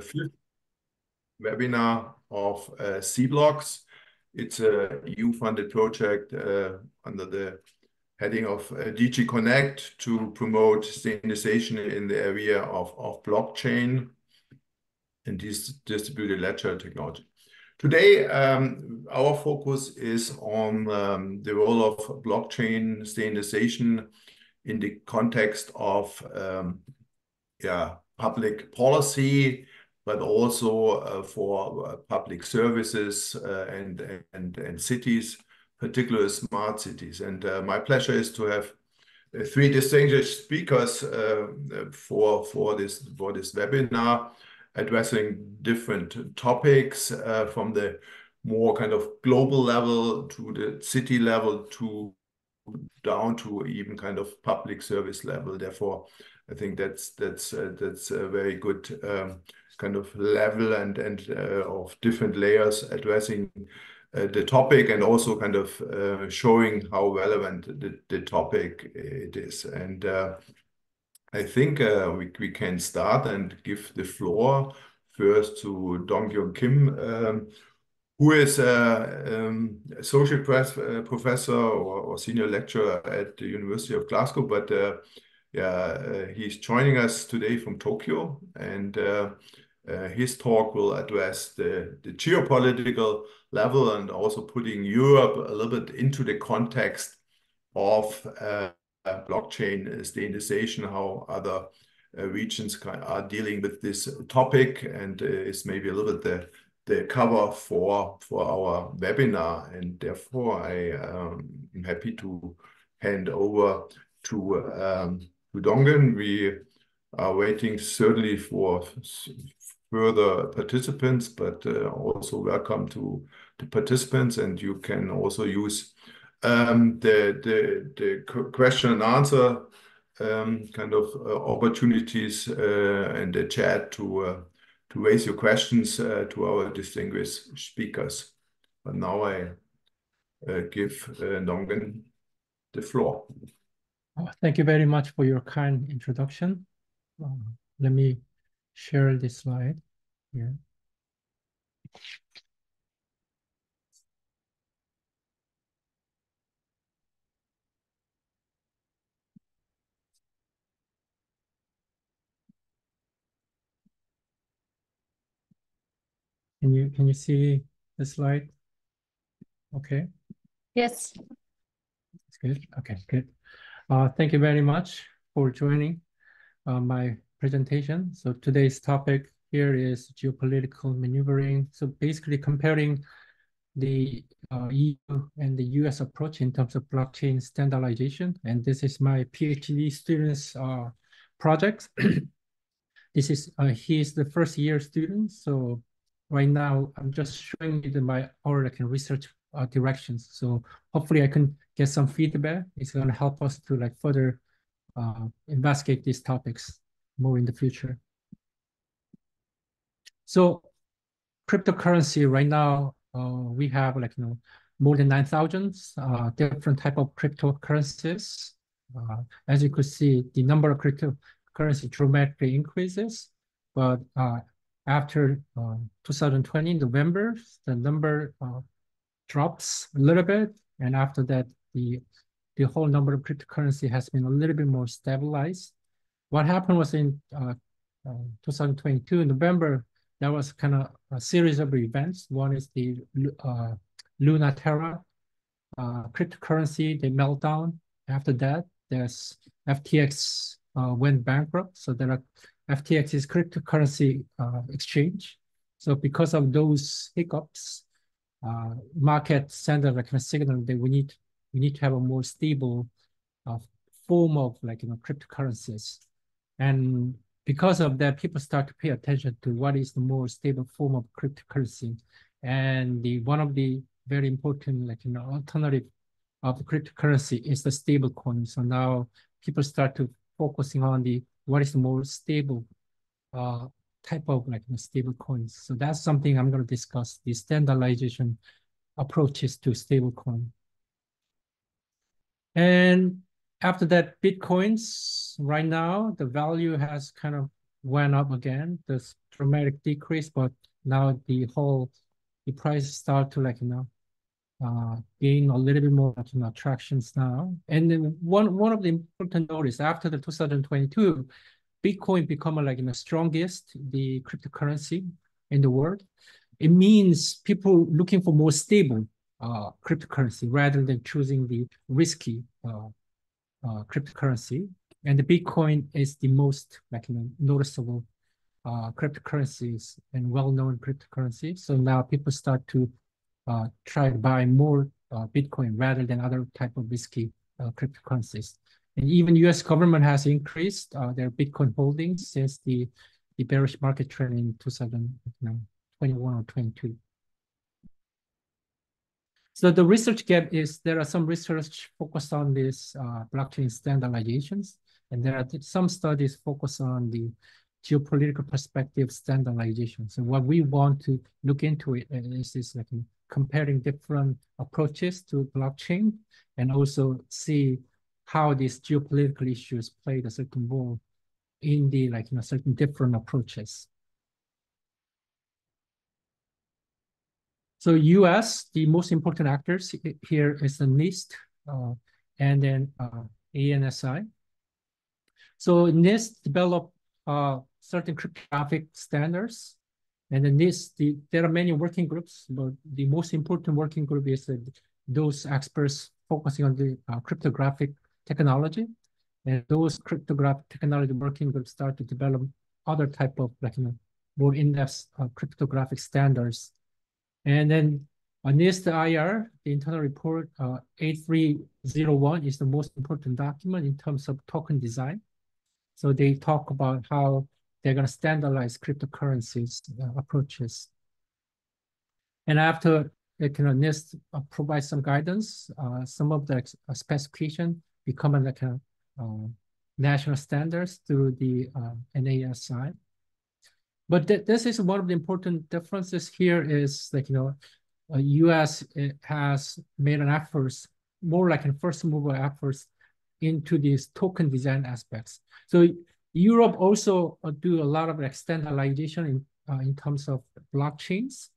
fifth webinar of uh, SEEBLOCKS. It's a EU-funded project uh, under the heading of uh, DG Connect to promote standardization in the area of, of blockchain and this distributed ledger technology. Today, um, our focus is on um, the role of blockchain standardization in the context of um, yeah, public policy, but also uh, for uh, public services uh, and, and, and cities, particularly smart cities. And my pleasure is to have three distinguished speakers for, for, this, for this webinar addressing different topics from the more kind of global level to the city level to down to even kind of public service level. Therefore, I think that's that's uh, that's a very good um, kind of level and and uh, of different layers addressing uh, the topic and also kind of uh, showing how relevant the, the topic it is. And I think we, we can start and give the floor first to Dong Hyu Kim, um, who is a um, press, uh, professor or, or, senior lecturer at the University of Glasgow. But uh, yeah, uh, he's joining us today from Tokyo, and uh, his talk will address the, the geopolitical level and also putting Europe a little bit into the context of uh, blockchain standardization, how other uh, regions are dealing with this topic, and uh, is maybe a little bit the the cover for for our webinar. And therefore, I um, am happy to hand over to um, to Dongen. We are waiting certainly for further participants, but uh, also welcome to the participants, and you can also use um, the, the, the question and answer um, kind of uh, opportunities uh, in the chat to to raise your questions to our distinguished speakers. But now I uh, give uh, Dongen the floor. Thank you very much for your kind introduction. let me share this slide here. Can you can you see the slide? Okay. Yes. That's good. Okay, good. Uh, thank you very much for joining uh, my presentation. So today's topic here is geopolitical maneuvering. So basically comparing the uh, EU and the US approach in terms of blockchain standardization. And this is my PhD student's uh, project. this is, uh, he is the first year student. So right now I'm just showing you the, my our like research uh, directions. So hopefully I can get some feedback. It's going to help us to like further uh, investigate these topics more in the future. So cryptocurrency right now, uh, we have like, you know, more than 9,000 uh, different type of cryptocurrencies. Uh, as you could see, the number of cryptocurrency dramatically increases, but uh, after uh, 2020 November, the number uh, drops a little bit, and after that, the the whole number of cryptocurrency has been a little bit more stabilized. What happened was in uh, uh 2022 November, there was kind of a series of events. One is the uh, Luna Terra uh, cryptocurrency, they meltdown. After that, there's FTX uh, went bankrupt. So there are FTX is cryptocurrency uh, exchange. So because of those hiccups, market send a like signal that we need we need to have a more stable form of like you know cryptocurrencies, and because of that, people start to pay attention to what is the more stable form of cryptocurrency, and the one of the very important like you know alternative of cryptocurrency is the stable coin. So now people start to focusing on the what is the more stable uh, type of like you know, stable coins. So that's something I'm going to discuss, the standardization approaches to stable coin. And after that, Bitcoins, right now, the value has kind of went up again, this dramatic decrease, but now the whole the price start to like you know uh, gain a little bit more you know, attractions now. And then one one of the important notice after the 2022, Bitcoin become like you know strongest the cryptocurrency in the world. It means people looking for more stable uh, cryptocurrency rather than choosing the risky uh, uh, cryptocurrency. And the Bitcoin is the most like you know, noticeable uh, cryptocurrencies and well-known cryptocurrency. So now people start to uh, try to buy more uh, Bitcoin rather than other type of risky uh, cryptocurrencies. And even U.S. government has increased uh, their Bitcoin holdings since the, the bearish market trend in 2021 or 22. So the research gap is there are some research focused on this uh, blockchain standardizations, and there are some studies focused on the geopolitical perspective standardization. So what we want to look into it is this like comparing different approaches to blockchain and also see how these geopolitical issues play a certain role in the like you know certain different approaches. So US, the most important actors here is the NIST uh, and then uh, ANSI. So NIST developed uh, certain cryptographic standards. And then this, the, there are many working groups, but the most important working group is those experts focusing on the uh, cryptographic technology. And those cryptographic technology working groups start to develop other type of like, you know, more in-depth uh, cryptographic standards. And then on NIST IR, the internal report uh, 8301 is the most important document in terms of token design. So they talk about how they're going to standardize cryptocurrencies uh, approaches. And after it can NIST uh, provide some guidance, uh, some of the uh, specification become like a uh, national standards through the uh, ANSI. But th this is one of the important differences here is like, you know, US has made an effort, more like a first mover efforts into these token design aspects. So Europe also uh, do a lot of like standardization in uh, in terms of blockchains,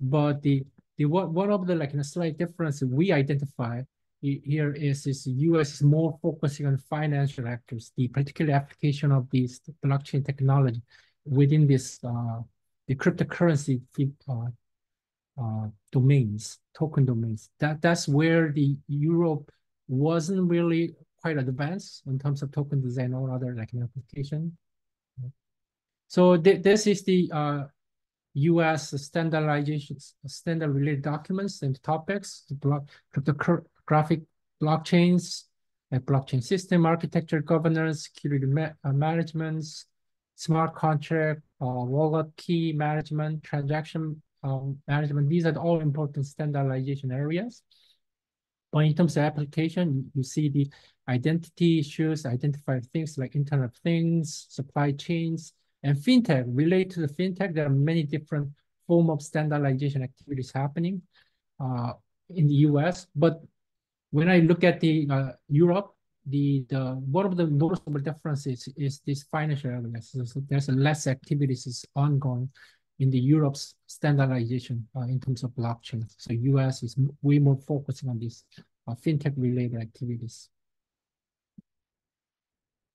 but the the one one of the like a slight difference we identify here is is US is more focusing on financial actors, the particular application of this blockchain technology within this uh, the cryptocurrency uh, uh, domains, token domains. That that's where the Europe wasn't really quite advanced in terms of token design or other like application. So th this is the uh, US standardization, standard related documents and topics, the block, cryptographic blockchains, blockchain system architecture governance, security ma management, smart contract, uh, wallet key management, transaction um, management. These are all important standardization areas. But in terms of application, you see the identity issues, identify things like Internet of Things, supply chains, and fintech. Related to the fintech, there are many different form of standardization activities happening uh, in the US. But when I look at the uh, Europe, the the one of the noticeable differences is this financial element. So there's less activities is ongoing in the Europe's standardization uh, in terms of blockchain. So US is way more focusing on these uh, fintech related activities.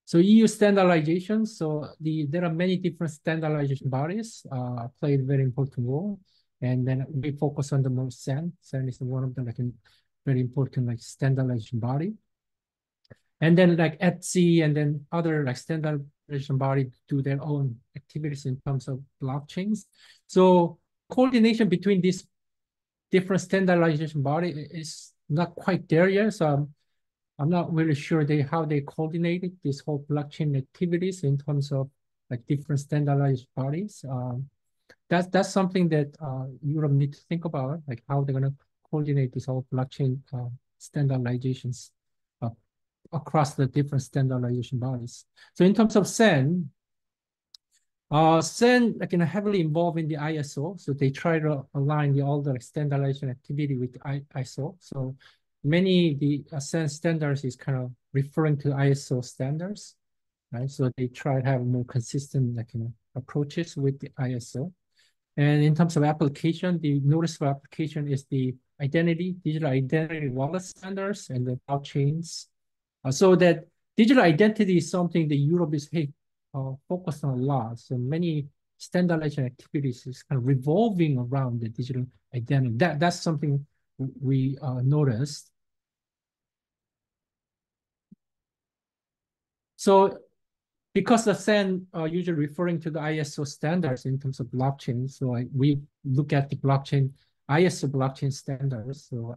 So EU standardization, so the there are many different standardization bodies uh, play a very important role. And then we focus on the most CEN. CEN is one of the like very important like standardization body. And then like ETSI and then other like standardization body do their own activities in terms of blockchains. So coordination between these different standardization body is not quite there yet. So I'm, I'm not really sure they how they coordinated this whole blockchain activities in terms of like different standardized bodies. Um, that's that's something that uh, Europe need to think about, like how they're gonna coordinate this whole blockchain uh, standardizations across the different standardization bodies. So in terms of CEN, uh, CEN like, you know, heavily involved in the ISO. So they try to align the, all the standardization activity with ISO. So many the uh, standards is kind of referring to ISO standards. right? So they try to have more consistent like, you know, approaches with the ISO. And in terms of application, the noticeable application is the identity, digital identity wallet standards and the blockchains. Uh, so that digital identity is something that Europe is uh, focused on a lot. So many standardization activities is kind of revolving around the digital identity. That, that's something we uh, noticed. So because the CEN are usually referring to the ISO standards in terms of blockchain, so I, we look at the blockchain, ISO blockchain standards. So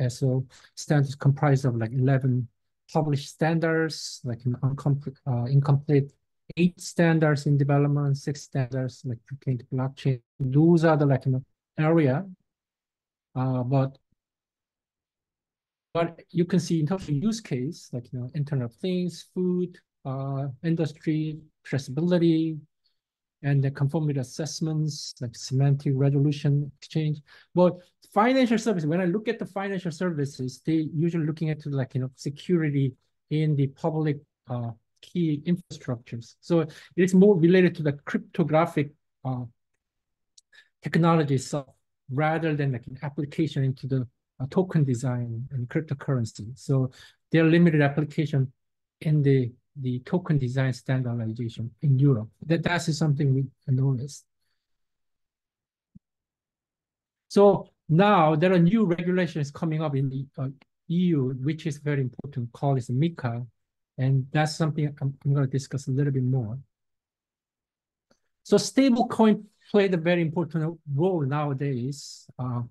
ISO standards comprised of like 11 published standards, like incomplete, uh, incomplete eight standards in development, six standards like pertain to blockchain. Those are the like you know, area. Uh, but but you can see in terms of use case, like you know, Internet of Things, food, uh, industry, traceability, and the conformity assessments, like semantic resolution exchange. But financial services, when I look at the financial services, they usually looking at like, you know, security in the public uh, key infrastructures. So it's more related to the cryptographic uh, technology itself rather than like an application into the uh, token design and cryptocurrency. So there are limited application in the the token design standardization in Europe. That that is something we noticed. So now there are new regulations coming up in the uh, EU, which is very important, called is MiCA, and that's something I'm, I'm going to discuss a little bit more. So stablecoin played a very important role nowadays. Uh,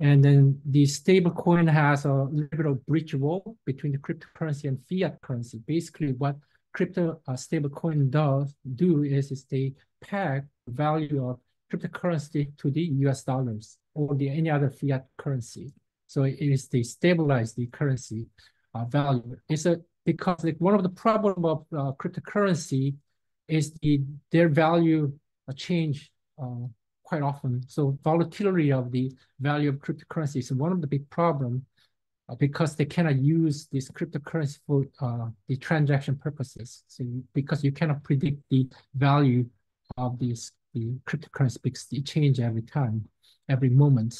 and then the stablecoin has a little bit of bridge wall between the cryptocurrency and fiat currency. Basically, what crypto uh, stablecoin does do is, is they peg the value of cryptocurrency to the US dollars or the any other fiat currency. So it is they stabilize the currency uh, value. It's a because like one of the problem of uh, cryptocurrency is the their value uh, change uh, quite often. So volatility of the value of cryptocurrency is one of the big problem uh, because they cannot use this cryptocurrency for uh, the transaction purposes. So because you cannot predict the value of these the cryptocurrency because they change every time, every moment.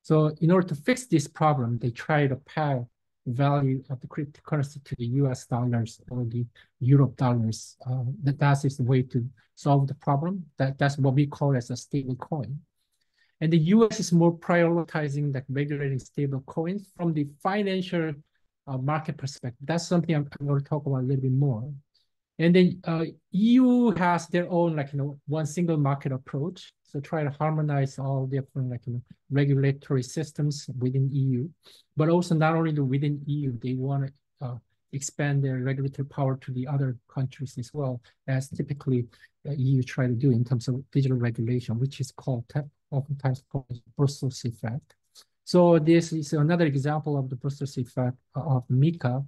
So in order to fix this problem, they try to peg value of the cryptocurrency to the US dollars or the Europe dollars. Uh, that, that is the way to solve the problem. That, that's what we call as a stable coin. And the US is more prioritizing like regulating stable coins from the financial uh, market perspective. That's something I'm, I'm, going to talk about a little bit more. And then uh, EU has their own like, you know, one single market approach. So try to harmonize all different like, you know, regulatory systems within EU, but also not only within EU, they want to uh, expand their regulatory power to the other countries as well, as typically uh, the EU try to do in terms of digital regulation, which is called oftentimes called Brussels effect. So this is another example of the Brussels effect uh, of MiCA.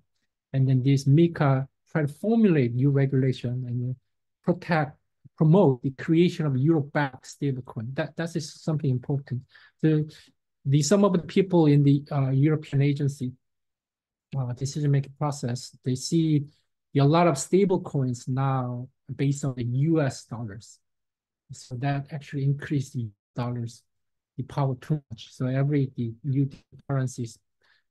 And then this MiCA try to formulate new regulation and protect, promote the creation of Euro-backed stablecoin. That that is something important. The the some of the people in the uh, European agency uh, decision-making process, they see a lot of stable coins now based on the US dollars. So that actually increased the dollars, the power too much. So every the new currencies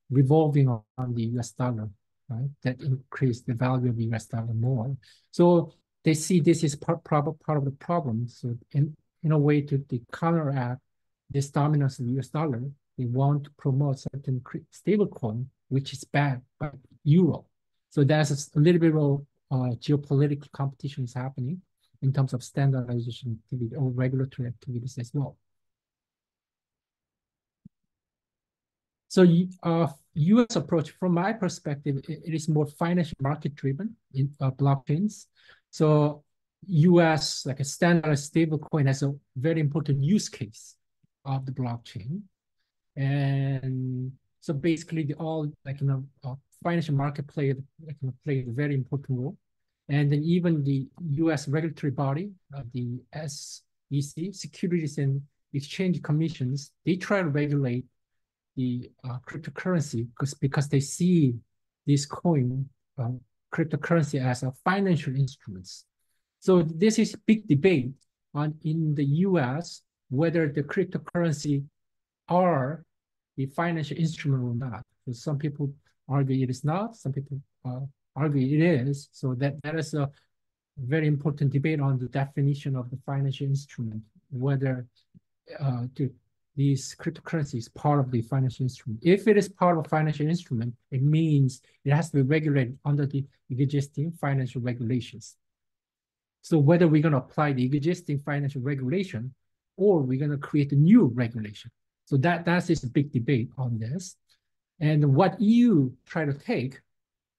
revolving on the US dollar, right? That increase the value of the US dollar more. So they see this is part, part, part of the problem. So in, in a way to, to counteract this dominance of the US dollar, they want to promote certain stable coin which is backed by euro. So there's a little bit of uh, geopolitical competition is happening in terms of standardization activity or regulatory activities as well. So uh, US approach, from my perspective, it, it is more financial market driven in uh, blockchains. So US, like a standardized stablecoin has a very important use case of the blockchain. And so basically, the all like you know uh, financial market played like, played a very important role, and then even the U.S. regulatory body, uh, the SEC, Securities and Exchange Commissions, they try to regulate the uh, cryptocurrency because because they see this coin uh, cryptocurrency as a financial instruments. So this is big debate on in the US whether the cryptocurrency are the financial instrument or not. So some people argue it is not, some people uh, argue it is. So that, that is a very important debate on the definition of the financial instrument, whether uh, these cryptocurrencies part of the financial instrument. If it is part of a financial instrument, it means it has to be regulated under the existing financial regulations. So whether we're going to apply the existing financial regulation or we're going to create a new regulation. So that, that is a big debate on this. And what EU try to take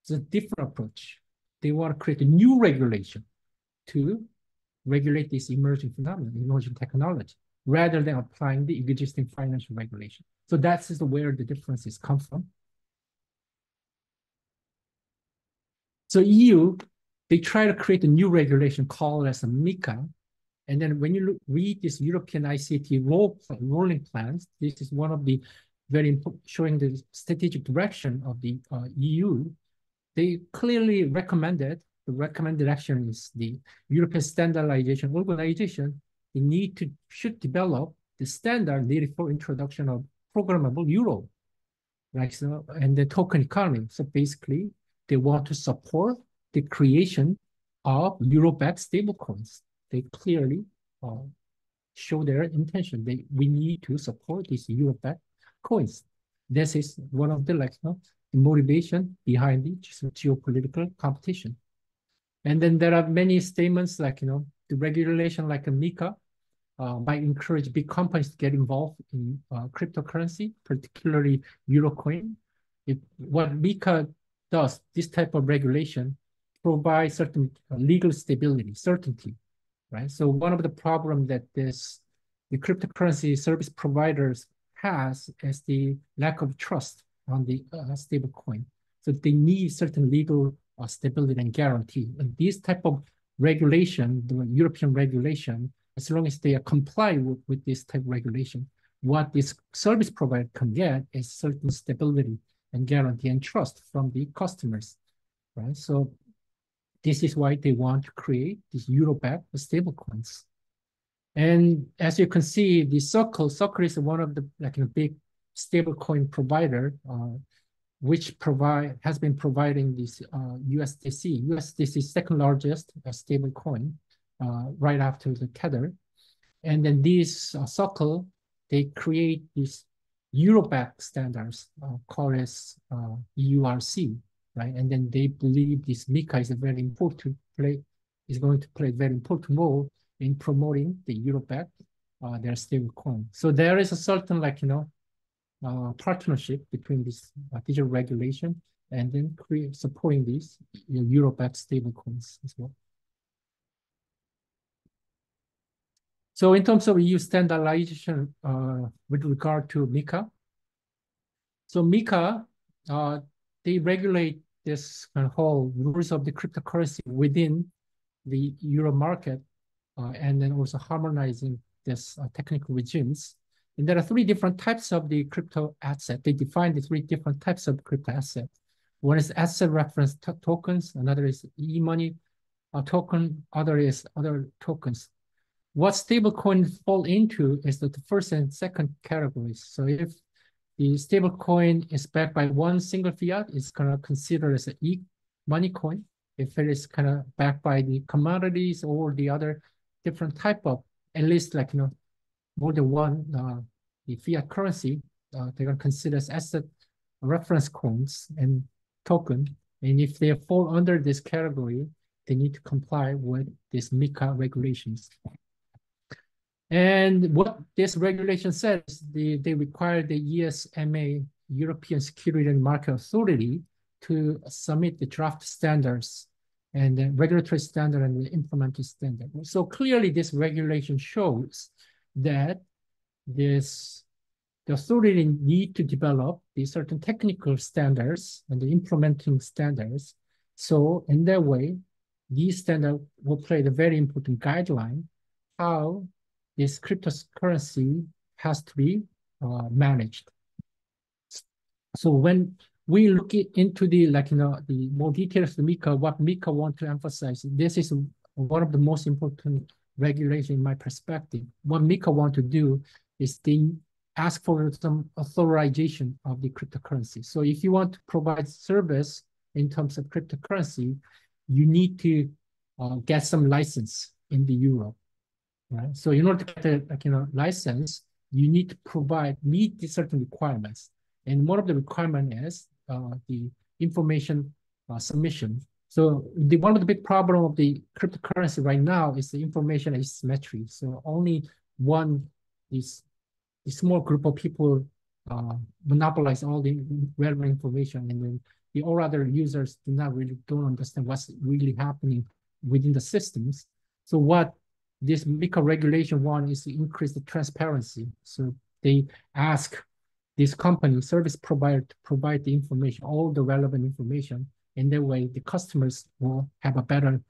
is a different approach. They want to create a new regulation to regulate this emerging phenomenon, emerging technology, rather than applying the existing financial regulation. So that's where the differences come from. So EU, they try to create a new regulation called as a MiCA. And then when you look, read this European ICT role, rolling plans, this is one of the very showing the strategic direction of the uh, EU. They clearly recommended the recommended action is the European Standardization Organization. They need to should develop the standard needed for introduction of programmable euro, right? So and the token economy. So basically, they want to support the creation of euro-backed stablecoins. They clearly uh, show their intention. They we need to support these euro-backed coins. This is one of the like you know, the motivation behind the geopolitical competition. And then there are many statements like, you know, the regulation like a MiCA uh, might encourage big companies to get involved in uh, cryptocurrency, particularly Eurocoin. It, what MiCA does, this type of regulation, provides certain uh, legal stability, certainty, right? So one of the problems that this the cryptocurrency service providers has is the lack of trust on the uh, stable coin. So they need certain legal uh, stability and guarantee. And this type of regulation, the European regulation, as long as they are comply with, with this type of regulation, what this service provider can get is certain stability and guarantee and trust from the customers, right? So this is why they want to create these euro-backed stablecoins. And as you can see, the Circle, Circle is one of the like a big stablecoin provider, uh, which provide has been providing this uh, USDC. USDC second largest uh, stablecoin, right after the Tether. And then these uh, Circle, they create these Euroback standards uh, called as uh, EURC, right? And then they believe this MiCA is a very important play, is going to play a very important role in promoting the Euroback, uh, their stable coin. So there is a certain like, you know, uh, partnership between this uh, digital regulation and then create, supporting these you know, Euroback stable coins as well. So in terms of EU standardization uh, with regard to MiCA, so MiCA, uh, they regulate this kind of whole rules of the cryptocurrency within the euro market uh, and then also harmonizing this uh, technical regimes. And there are three different types of the crypto asset. They define the three different types of crypto asset. One is asset reference tokens, another is e-money uh, token, other is other tokens. What stablecoin fall into is the first and second categories. So if the stablecoin is backed by one single fiat, it's kind of considered as an e-money coin. If it is kind of backed by the commodities or the other different type of, at least like, you know, more than one, uh, the fiat currency, uh, they're going to consider as asset reference coins and token. And if they fall under this category, they need to comply with these MiCA regulations. And what this regulation says, they, they require the ESMA, European Security and Market Authority, to submit the draft standards and the regulatory standard and the implementing standard. So clearly this regulation shows that this the authority need to develop these certain technical standards and the implementing standards. So in that way, these standards will play the very important guideline how this cryptocurrency has to be uh, managed. So when we look into the like you know the more details of MiCA, what MiCA want to emphasize. This is one of the most important regulation in my perspective. What MiCA want to do is they ask for some authorization of the cryptocurrency. So if you want to provide service in terms of cryptocurrency, you need to uh, get some license in the Europe, right? So in order to get a like, you know, license, you need to provide, meet certain requirements. And one of the requirement is uh, the information uh, submission. So the one of the big problem of the cryptocurrency right now is the information asymmetry. So only one is a small group of people uh, monopolize all the relevant information, and then the all other users do not really don't understand what's really happening within the systems. So what this MiCA regulation one is to increase the transparency. So they ask this company service provider to provide the information, all the relevant information. And that way the customers will have a better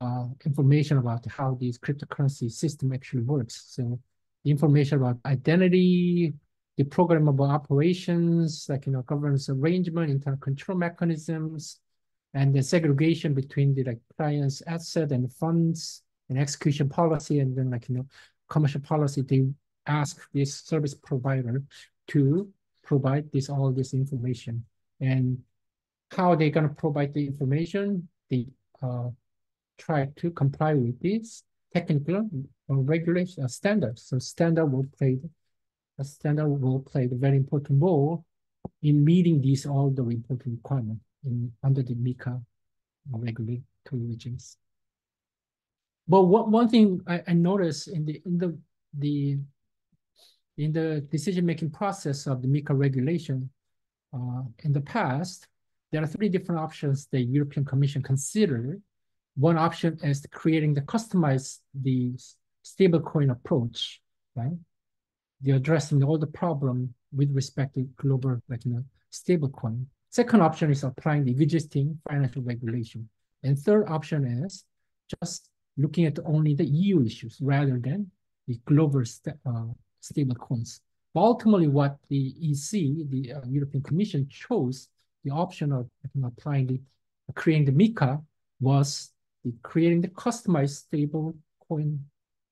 uh, information about how this cryptocurrency system actually works. So the information about identity, the programmable operations, like you know, governance arrangement, internal control mechanisms, and the segregation between the like client's asset and funds and execution policy, and then like you know, commercial policy. They ask this service provider to provide this all this information and how they're gonna provide the information. They uh, try to comply with this technical or regulation uh, standards. So standard will play a standard will play a very important role in meeting these all the important requirements in under the MiCA regulatory regimes. But what one thing I, I noticed in the in the the in the decision-making process of the MiCA regulation uh, in the past, there are three different options the European Commission considered. One option is creating the customized the stablecoin approach, right? They're addressing all the problem with respect to global like, you know, stablecoin. Second option is applying the existing financial regulation. And third option is just looking at only the EU issues rather than the global st uh, stable coins. But ultimately, what the EC, the uh, European Commission, chose the option of applying the creating the MiCA was the creating the customized stable coin,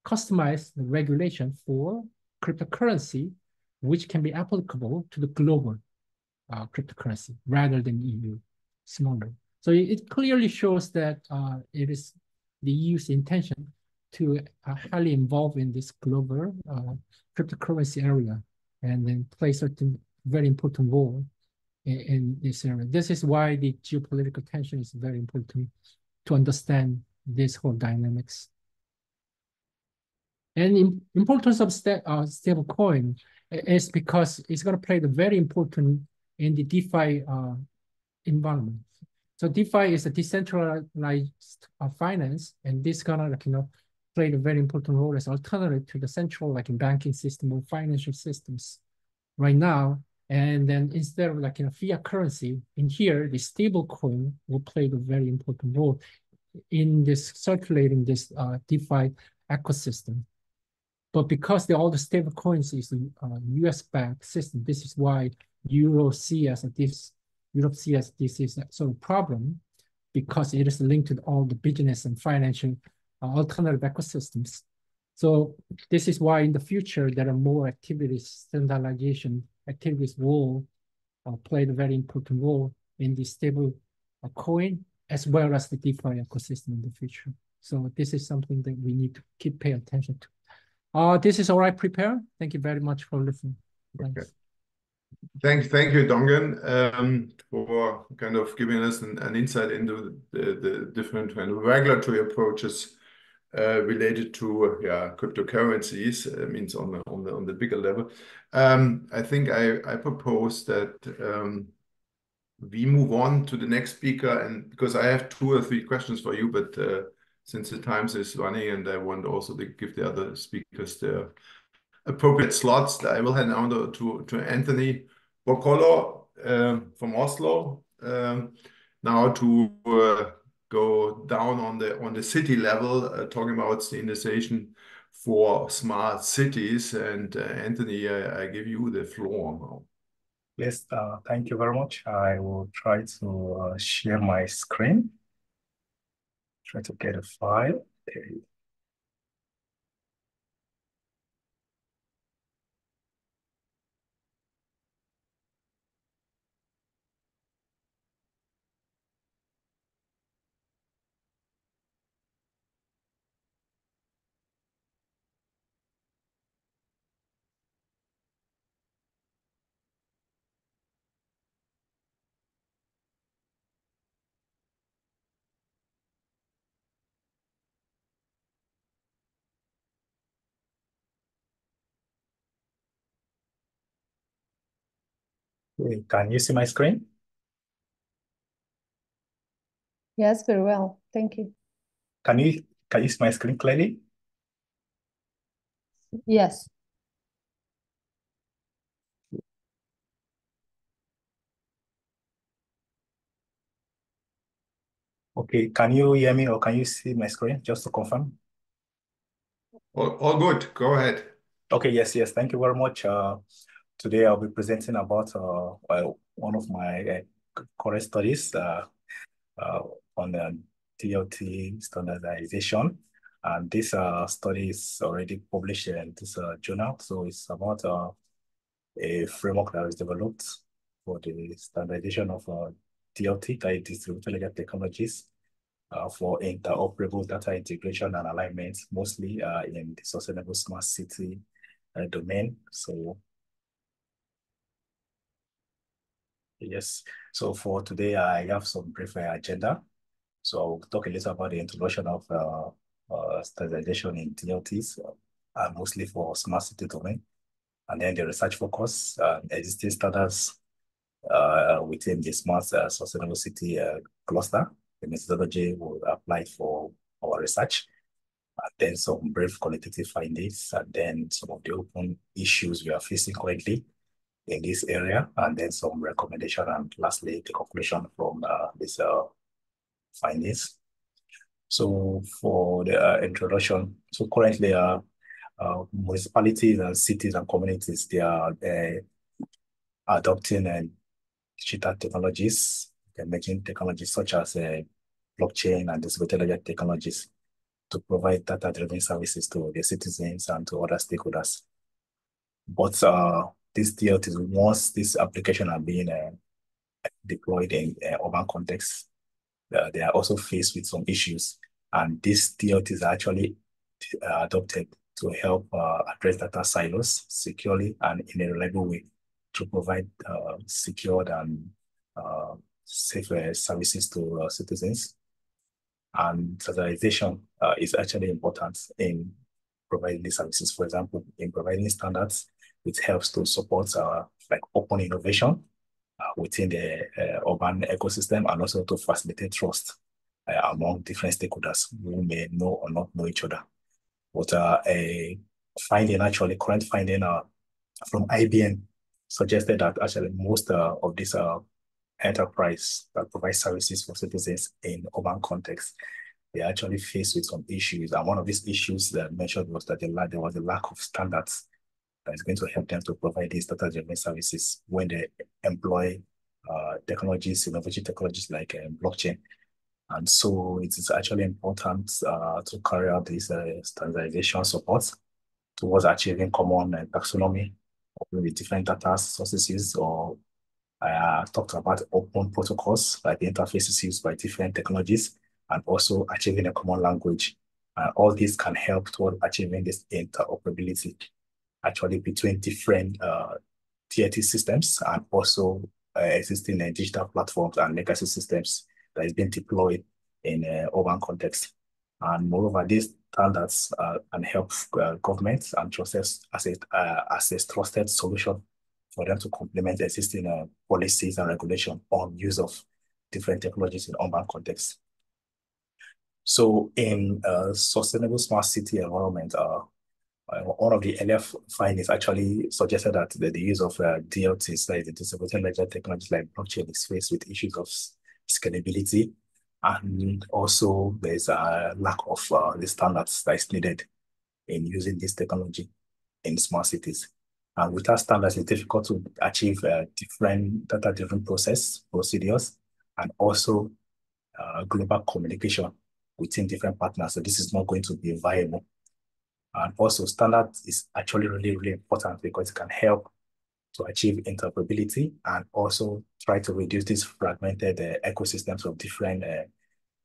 customized regulation for cryptocurrency, which can be applicable to the global uh, cryptocurrency rather than EU, smaller. So it, clearly shows that uh, it is the EU's intention to uh, highly involve in this global uh, cryptocurrency area and then play certain very important role in, in, this area. This is why the geopolitical tension is very important to understand this whole dynamics. And in importance of sta uh, stable coin is because it's going to play the very important in the DeFi uh, environment. So DeFi is a decentralized uh, finance, and this gonna like, you know played a very important role as alternative to the central like banking system or financial systems right now. And then instead of like in a fiat currency, in here, the stable coin will play a very important role in this circulating this uh, DeFi ecosystem. But because the, all the stable coins is uh, US bank system, this is why Euro see as this Europe this is a sort of problem because it is linked to all the business and financial uh, alternative ecosystems. So this is why in the future there are more activities, standardization activities will uh, play a very important role in the stable uh, coin as well as the DeFi ecosystem in the future. So this is something that we need to keep paying attention to. Uh, this is all I prepare. Thank you very much for listening. Thanks. Thank, thank you, Donggen, um, for kind of giving us an, an insight into the, the different kind of regulatory approaches uh, related to yeah cryptocurrencies. Uh, means on the on the on the bigger level. Um, I think I I propose that um, we move on to the next speaker, and because I have two or three questions for you, but uh, since the times is running, and I want also to give the other speakers their appropriate slots, I will hand over to to Anthony Bokolo uh, from Oslo. Um, now to uh, go down on the on the city level, uh, talking about standardization for smart cities. And uh, Anthony, I, I, give you the floor now. Yes, uh, thank you very much. I will try to uh, share my screen. Try to get a file. Okay. Can you see my screen? Yes, very well. Thank you. Can you can you see my screen clearly? Yes. Okay, can you hear me or can you see my screen just to confirm? All, all good. Go ahead. Okay, yes, yes. Thank you very much. Uh, today I'll be presenting about uh, one of my uh, current studies uh, uh, on the DLT standardization. And this uh, study is already published in this uh, journal. So it's about uh, a framework that was developed for the standardization of uh, DLT, that is distributed ledger technologies, uh, for interoperable data integration and alignment, mostly uh, in the sustainable smart city uh, domain. So yes, so for today, I have some brief agenda. So I'll talk a little about the introduction of uh, uh, standardization in DLTs, uh, mostly for smart city domain, and then the research focus, uh, existing standards uh, within the smart uh, sustainable city uh, cluster. The methodology will apply for our research. And then some brief qualitative findings, and then some of the open issues we are facing currently in this area, and then some recommendation, and lastly, the conclusion from uh, this uh, findings. So for the uh, introduction, so currently uh, uh, municipalities and cities and communities, they are uh, adopting and digital technologies, emerging technologies such as uh, blockchain and distributed ledger technologies to provide data-driven services to the citizens and to other stakeholders. But uh, this DLT, once this application are being uh, deployed in uh, urban context, uh, they are also faced with some issues. And these DLTs are actually uh, adopted to help uh, address data silos securely and in a reliable way to provide uh, secured and safe services to citizens. And standardization is actually important in providing these services. For example, in providing standards, it helps to support uh, like open innovation uh, within the urban ecosystem and also to facilitate trust among different stakeholders who may know or not know each other. But a finding actually, current finding from IBM suggested that actually most uh, of these uh, enterprise that provide services for citizens in urban context, they actually faced with some issues. And one of these issues that I mentioned was that there was a lack of standards that is going to help them to provide these data-driven services when they employ uh, technologies, innovative technologies like uh, blockchain. And so it is actually important uh, to carry out this uh, standardization support towards achieving common uh, taxonomy with different data sources used or I uh, talked about open protocols, like the interfaces used by different technologies, and also achieving a common language. All these can help toward achieving this interoperability actually between different uh, DLT systems and also uh, existing uh, digital platforms and legacy systems that is being deployed in uh, urban context. And moreover, these standards uh, and help uh, governments and trusted as a, uh, as a trusted solution for them to complement existing policies and regulation on use of different technologies in urban context. So in uh, sustainable smart city environment, uh, uh one of the earlier findings actually suggested that the, the use of uh, DLTs, like the distributed ledger technology like blockchain, is faced with issues of scalability and also there's a lack of uh, the standards that is needed in using this technology in smart cities. And without standards, it's difficult to achieve uh, different data-driven process procedures and also uh, global communication within different partners. So this is not going to be viable. And also standard is actually really, really important because it can help to achieve interoperability and also try to reduce these fragmented uh, ecosystems of different uh,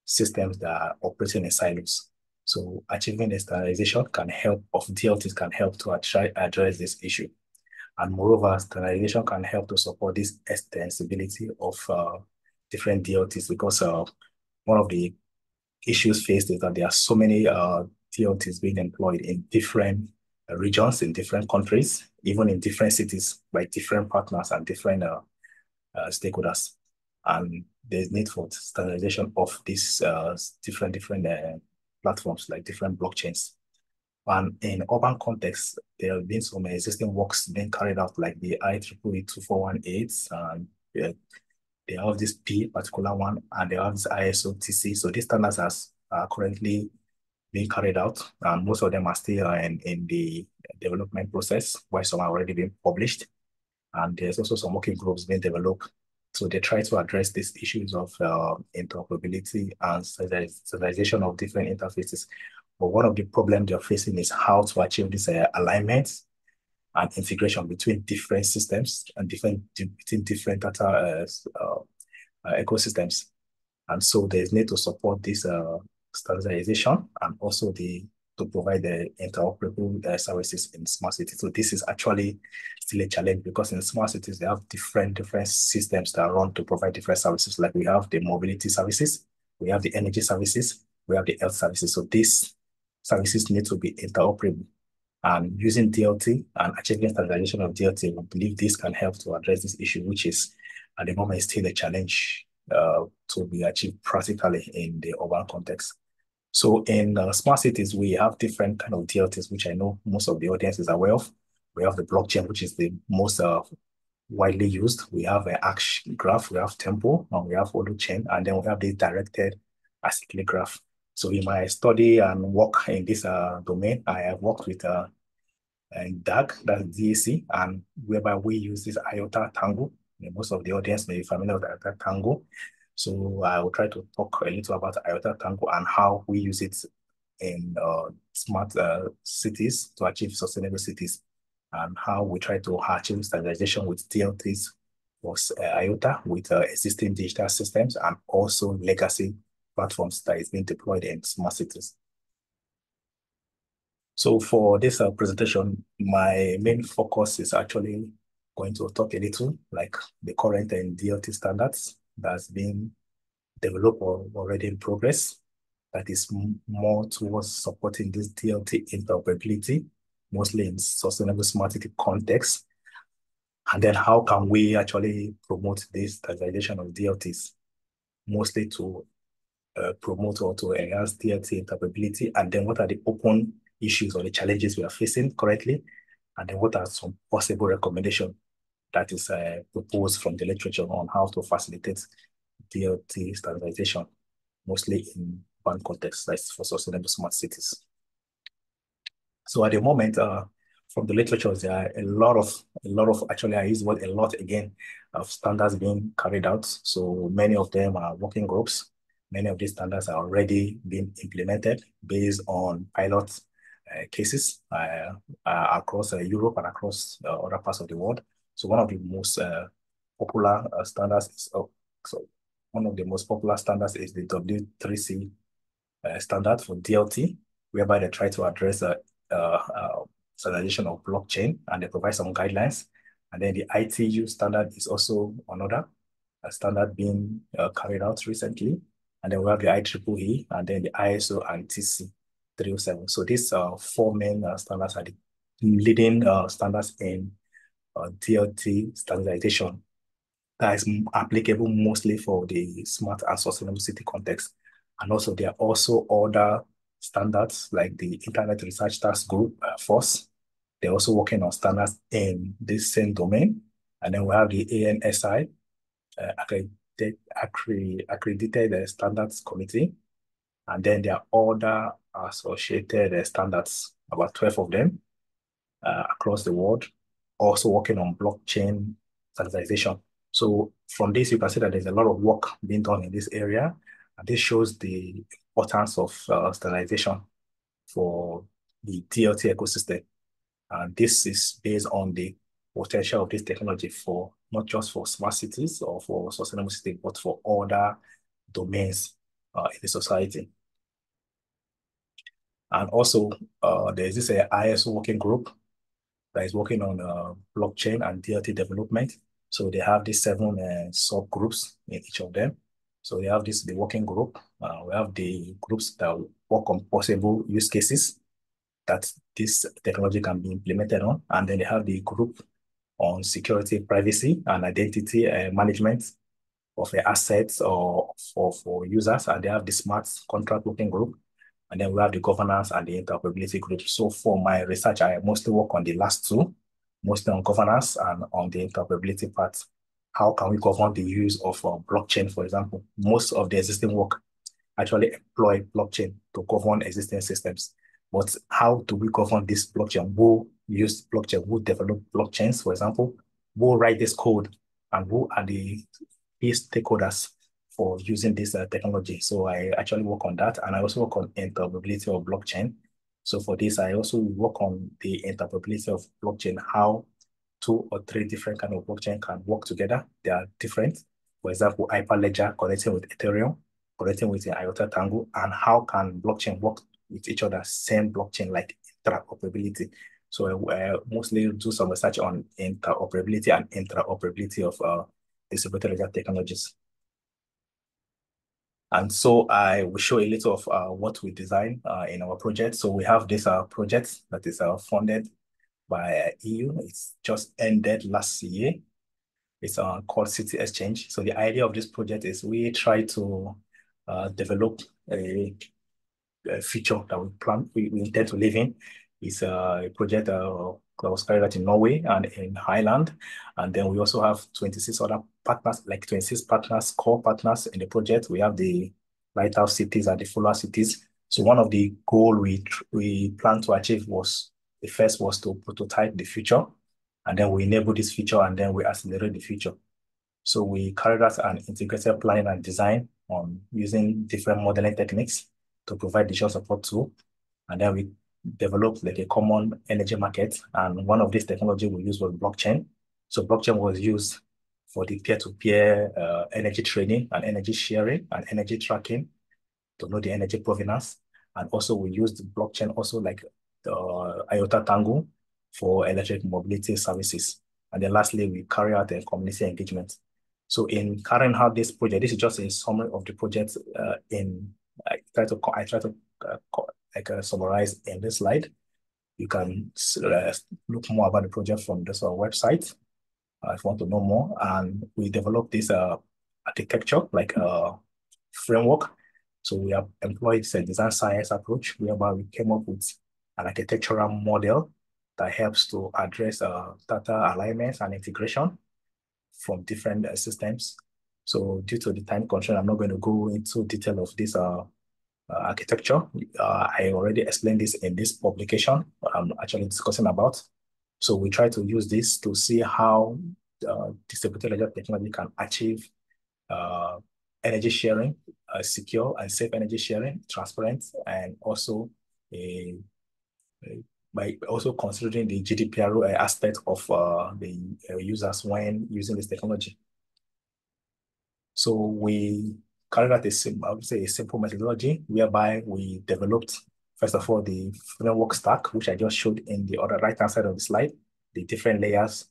systems that are operating in silos. So achieving standardization can help, of DLTs can help to address this issue. And moreover, standardization can help to support this extensibility of uh, different DLTs because uh, one of the issues faced is that there are so many uh, is being employed in different uh, regions, in different countries, even in different cities by different partners and different uh, uh, stakeholders. And there's need for standardization of these uh, different different uh, platforms, like different blockchains. And in urban context, there have been some existing works being carried out, like the IEEE 2418, and they have this P particular one, and they have this ISO TC. So these standards are, are currently being carried out, and most of them are still in, in the development process, while some are already being published. And there's also some working groups being developed. So they try to address these issues of uh, interoperability and standardization of different interfaces. But one of the problems they're facing is how to achieve this uh, alignment and integration between different systems and different between different data uh, uh, uh, ecosystems. And so there's need to support this uh, standardization and also the to provide the interoperable uh, services in smart cities. So this is actually still a challenge because in smart cities, they have different different systems that run to provide different services. Like we have the mobility services, we have the energy services, we have the health services. So these services need to be interoperable. And using DLT and achieving standardization of DLT, we believe this can help to address this issue, which is at the moment still a challenge uh, to be achieved practically in the urban context. So in uh, smart cities, we have different kind of DLTs, which I know most of the audience is aware of. We have the blockchain, which is the most uh, widely used. We have an Ash graph, we have Tempo, and we have Holochain, and then we have the directed acyclic graph. So in my study and work in this uh, domain, I have worked with uh, DAG, that's DAC, and whereby we use this IOTA Tangle. Most of the audience may be familiar with IOTA Tangle. So I will try to talk a little about IOTA Tangle and how we use it in uh, smart uh, cities to achieve sustainable cities and how we try to achieve standardization with DLTs for uh, IOTA with uh, existing digital systems and also legacy platforms that is being deployed in smart cities. So for this uh, presentation, my main focus is actually going to talk a little like the current and DLT standards that's been developed or already in progress that is more towards supporting this DLT interoperability, mostly in sustainable smart city context. And then how can we actually promote this standardization of DLTs, mostly to uh, promote or to enhance DLT interoperability? And then what are the open issues or the challenges we are facing currently? And then what are some possible recommendations that is uh, proposed from the literature on how to facilitate DLT standardization, mostly in one context, that's for sustainable smart cities. So at the moment, uh, from the literature, there are a lot of, a lot of, actually I use word a lot again, of standards being carried out. So many of them are working groups. Many of these standards are already being implemented based on pilot uh, cases uh, uh, across uh, Europe and across uh, other parts of the world. So one of the most uh, popular uh, standards is, oh, so one of the most popular standards is the W3C uh, standard for DLT, whereby they try to address a uh, uh, standardization of blockchain and they provide some guidelines. And then the ITU standard is also another standard being uh, carried out recently. And then we have the IEEE and then the ISO and TC 307. So these uh, four main standards are the leading standards in uh, DLT standardization that is applicable mostly for the smart and sustainable city context. And also there are also other standards like the Internet Research Task Group, uh, FOSS. They're also working on standards in this same domain. And then we have the ANSI, uh, accredited, accredited uh, standards committee. And then there are other associated uh, standards, about 12 of them uh, across the world. Also working on blockchain standardization. So from this, you can see that there's a lot of work being done in this area. And this shows the importance of uh, standardization for the DLT ecosystem. And this is based on the potential of this technology for not just for smart cities or for sustainable cities, but for other domains uh, in the society. And also, uh, there's this uh, ISO working group that is working on uh, blockchain and DLT development. So they have these seven uh, subgroups in each of them. So they have this the working group. Uh, we have the groups that work on possible use cases that this technology can be implemented on, and then they have the group on security, privacy, and identity uh, management of the assets or for, for users, and they have the smart contract working group, and then we have the governance and the interoperability group. So for my research, I mostly work on the last two, mostly on governance and on the interoperability part. How can we govern the use of uh, blockchain, for example? Most of the existing work actually employ blockchain to govern existing systems. But how do we govern this blockchain? Who use blockchain? Who develop blockchains, for example? Who write this code? And who are the key stakeholders for using this uh, technology. So I actually work on that. And I also work on interoperability of blockchain. So for this, I also work on the interoperability of blockchain, how two or three different kind of blockchain can work together. They are different. For example, Hyperledger connecting with Ethereum, connecting with the IOTA Tangle, and how can blockchain work with each other, same blockchain like interoperability. So I uh, mostly do some research on interoperability and interoperability of uh, distributed ledger technologies. And so I will show a little of uh, what we design uh, in our project. So we have this uh, project that is uh, funded by EU. It's just ended last year. It's uh, called City Exchange. So the idea of this project is we try to uh, develop a, a, feature that we plan, we, we intend to live in. It's a project that was carried out in Norway and in Ireland. And then we also have 26 other partners, like 26 partners, core partners in the project. We have the lighthouse cities and the follower cities. So one of the goal we we plan to achieve was the first was to prototype the future, and then we enable this feature, and then we accelerate the future. So we carried out an integrated planning and design on using different modeling techniques to provide digital support tool, and then we developed like a common energy market. And one of these technology we used was blockchain. So blockchain was used for the peer-to-peer -peer, uh, energy trading and energy sharing and energy tracking to know the energy provenance. And also we used blockchain also like the IOTA Tangle for electric mobility services. And then lastly, we carry out a community engagement. So in carrying out this project, this is just a summary of the project uh, in, I try to, I try to uh, like uh, summarize in this slide. You can uh, look more about the project from this uh, website uh, if you want to know more. And we developed this uh, architecture, like a uh, framework. So we have employed a design science approach, whereby we came up with an architectural model that helps to address uh, data alignments and integration from different uh, systems. So due to the time constraint, I'm not going to go into detail of this uh, uh, architecture. Uh, I already explained this in this publication I'm actually discussing about. So we try to use this to see how uh, distributed ledger technology can achieve uh, energy sharing, uh, secure and safe energy sharing, transparent, and also a, a by also considering the GDPR aspect of uh, the users when using this technology. So we carried out a simple, I would say a simple methodology whereby we developed, first of all, the framework stack, which I just showed in the other right-hand side of the slide, the different layers.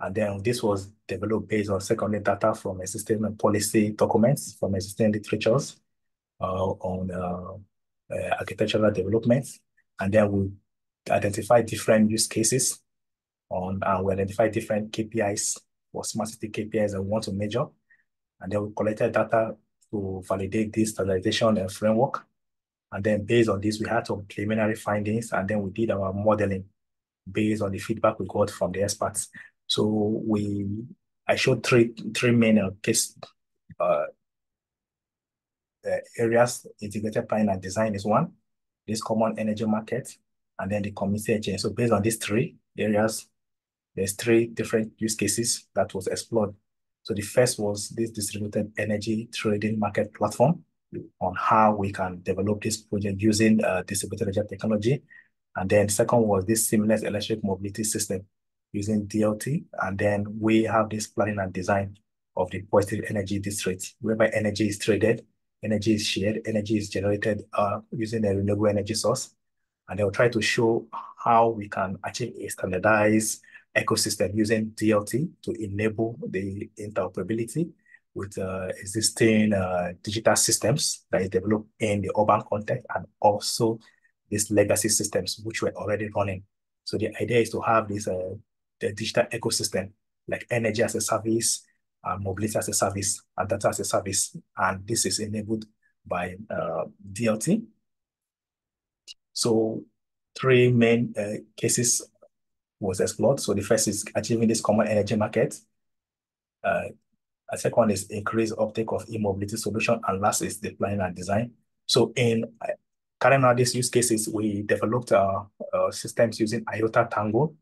And then this was developed based on secondary data from existing policy documents, from existing literatures uh, on uh, uh, architectural development. And then we identify different use cases on, and we identify different KPIs or smart city KPIs that we want to measure. And then we collected data to validate this standardization uh, framework. And then based on this, we had some preliminary findings, and then we did our modeling based on the feedback we got from the experts. So we, I showed three three main uh, case uh, uh, areas. Integrated planning and design is one. This common energy market, and then the community exchange. So based on these three areas, there's three different use cases that was explored. So the first was this distributed energy trading market platform on how we can develop this project using uh, distributed energy technology. And then second was this seamless electric mobility system using DLT. And then we have this planning and design of the positive energy district, whereby energy is traded, energy is shared, energy is generated uh, using a renewable energy source. And they'll try to show how we can achieve a standardized ecosystem using DLT to enable the interoperability with uh, existing uh, digital systems that is developed in the urban context and also these legacy systems which were already running. So the idea is to have this uh, the digital ecosystem like energy as a service, uh, mobility as a service, and data as a service. And this is enabled by uh, DLT. So three main uh, cases was explored. So the first is achieving this common energy market. Uh, a second is increased uptake of e-mobility solution, and last is the planning and design. So in uh, carrying out these use cases, we developed uh, uh, systems using IOTA Tangle.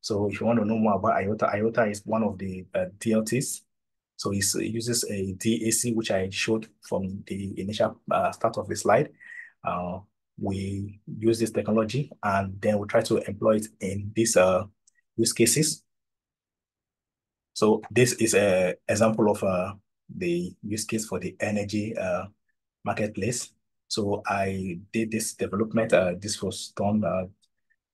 So if you want to know more about IOTA, IOTA is one of the uh, DLTs. So it uses a DAC, which I showed from the initial uh, start of the slide. We use this technology and then we try to employ it in these uh, use cases. So this is an example of uh, the use case for the energy uh, marketplace. So I did this development. Uh, this was done uh,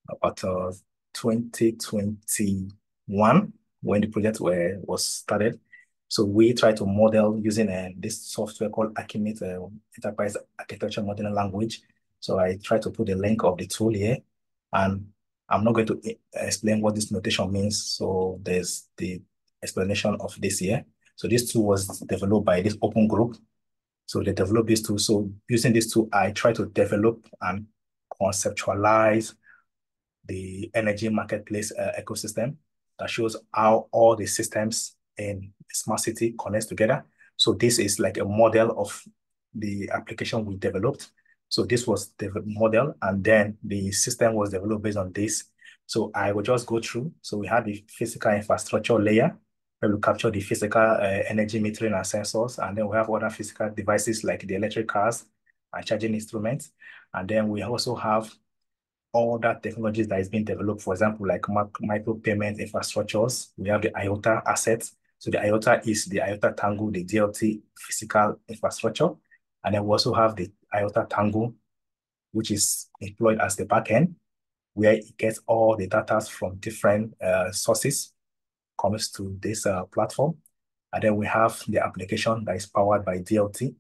about uh, 2021 when the project were, was started. So we try to model using uh, this software called ArchiMate uh, Enterprise Architecture Modeling Language so I try to put the link of the tool here and I'm not going to explain what this notation means. So there's the explanation of this here. So this tool was developed by this open group. So they developed this tool. So using this tool, I try to develop and conceptualize the energy marketplace uh, ecosystem that shows how all the systems in smart city connects together. So this is like a model of the application we developed. So this was the model, and then the system was developed based on this. So I will just go through. So we had the physical infrastructure layer, where we capture the physical uh, energy metering and sensors, and then we have other physical devices like the electric cars and charging instruments. And then we also have all that technologies that is being developed, for example, like micro payment infrastructures. We have the IOTA assets. So the IOTA is the IOTA Tangle, the DLT physical infrastructure. And then we also have the IOTA Tangle, which is employed as the backend, where it gets all the data from different uh, sources, comes to this uh, platform. And then we have the application that is powered by DLT.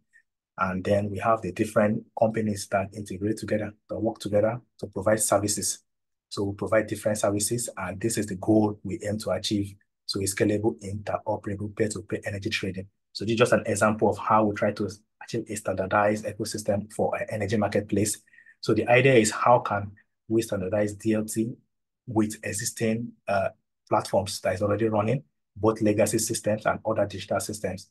And then we have the different companies that integrate together, that work together to provide services. So we provide different services, and this is the goal we aim to achieve. So scalable, interoperable, peer-to-peer energy trading. So this is just an example of how we try to achieve a standardized ecosystem for an energy marketplace. So the idea is how can we standardize DLT with existing uh, platforms that is already running, both legacy systems and other digital systems.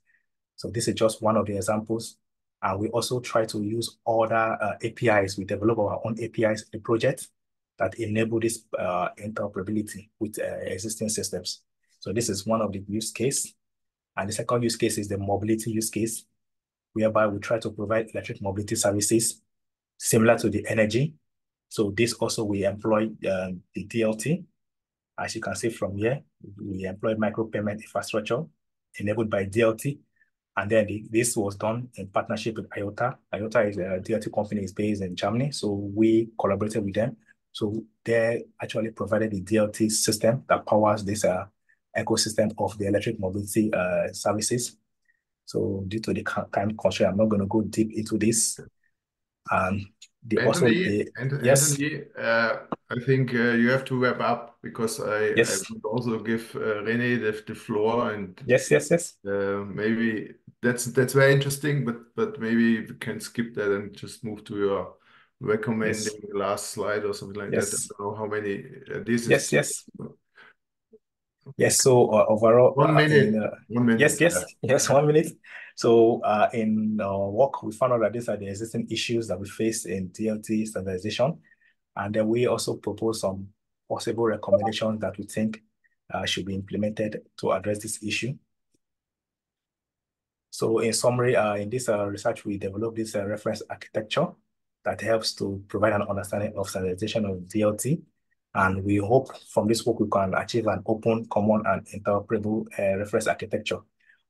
So this is just one of the examples. And we also try to use other uh, APIs. We develop our own APIs in the project that enable this uh, interoperability with uh, existing systems. So this is one of the use case. And the second use case is the mobility use case whereby we try to provide electric mobility services similar to the energy. So this also we employ uh, the DLT. As you can see from here, we employ micropayment infrastructure enabled by DLT. And then the, this was done in partnership with IOTA. IOTA is a DLT company is based in Germany. So we collaborated with them. So they actually provided the DLT system that powers this uh, ecosystem of the electric mobility uh, services. So due to the time constraint, I'm not going to go deep into this. And the Anthony, also the, Anthony, yes. Anthony, uh, I think uh, you have to wrap up because I, Yes. I would also give uh, Rene the, the floor and Yes, yes, yes. uh, maybe that's that's very interesting, but but maybe we can skip that and just move to your recommending last slide or something like that. I don't know how many uh, this is. Yes, yes. Yes, so uh, overall, One uh, minute. in, uh, One minute. yes, yes, yes, one minute. So uh, in our work, we found out that these are the existing issues that we face in DLT standardization. And then we also propose some possible recommendations that we think uh, should be implemented to address this issue. So in summary, uh, in this uh, research, we developed this uh, reference architecture that helps to provide an understanding of standardization of DLT. And we hope from this work, we can achieve an open, common, and interoperable uh, reference architecture.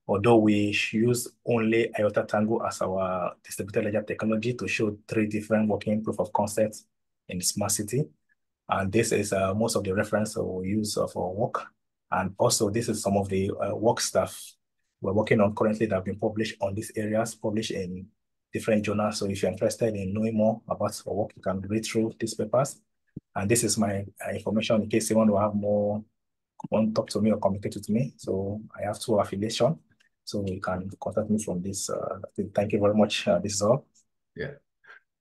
Although we use only IOTA Tangle as our distributed ledger technology to show three different working proof of concepts in smart city. And this is uh, most of the reference we use for work. And also this is some of the uh, work stuff we're working on currently that have been published on these areas, published in different journals. So if you're interested in knowing more about our work, you can read through these papers. And this is my uh, information in case you want to have more, want to talk to me or communicate with me. So I have two affiliation. So you can contact me from this. Uh, thank you very much. Uh, this is all. Yeah.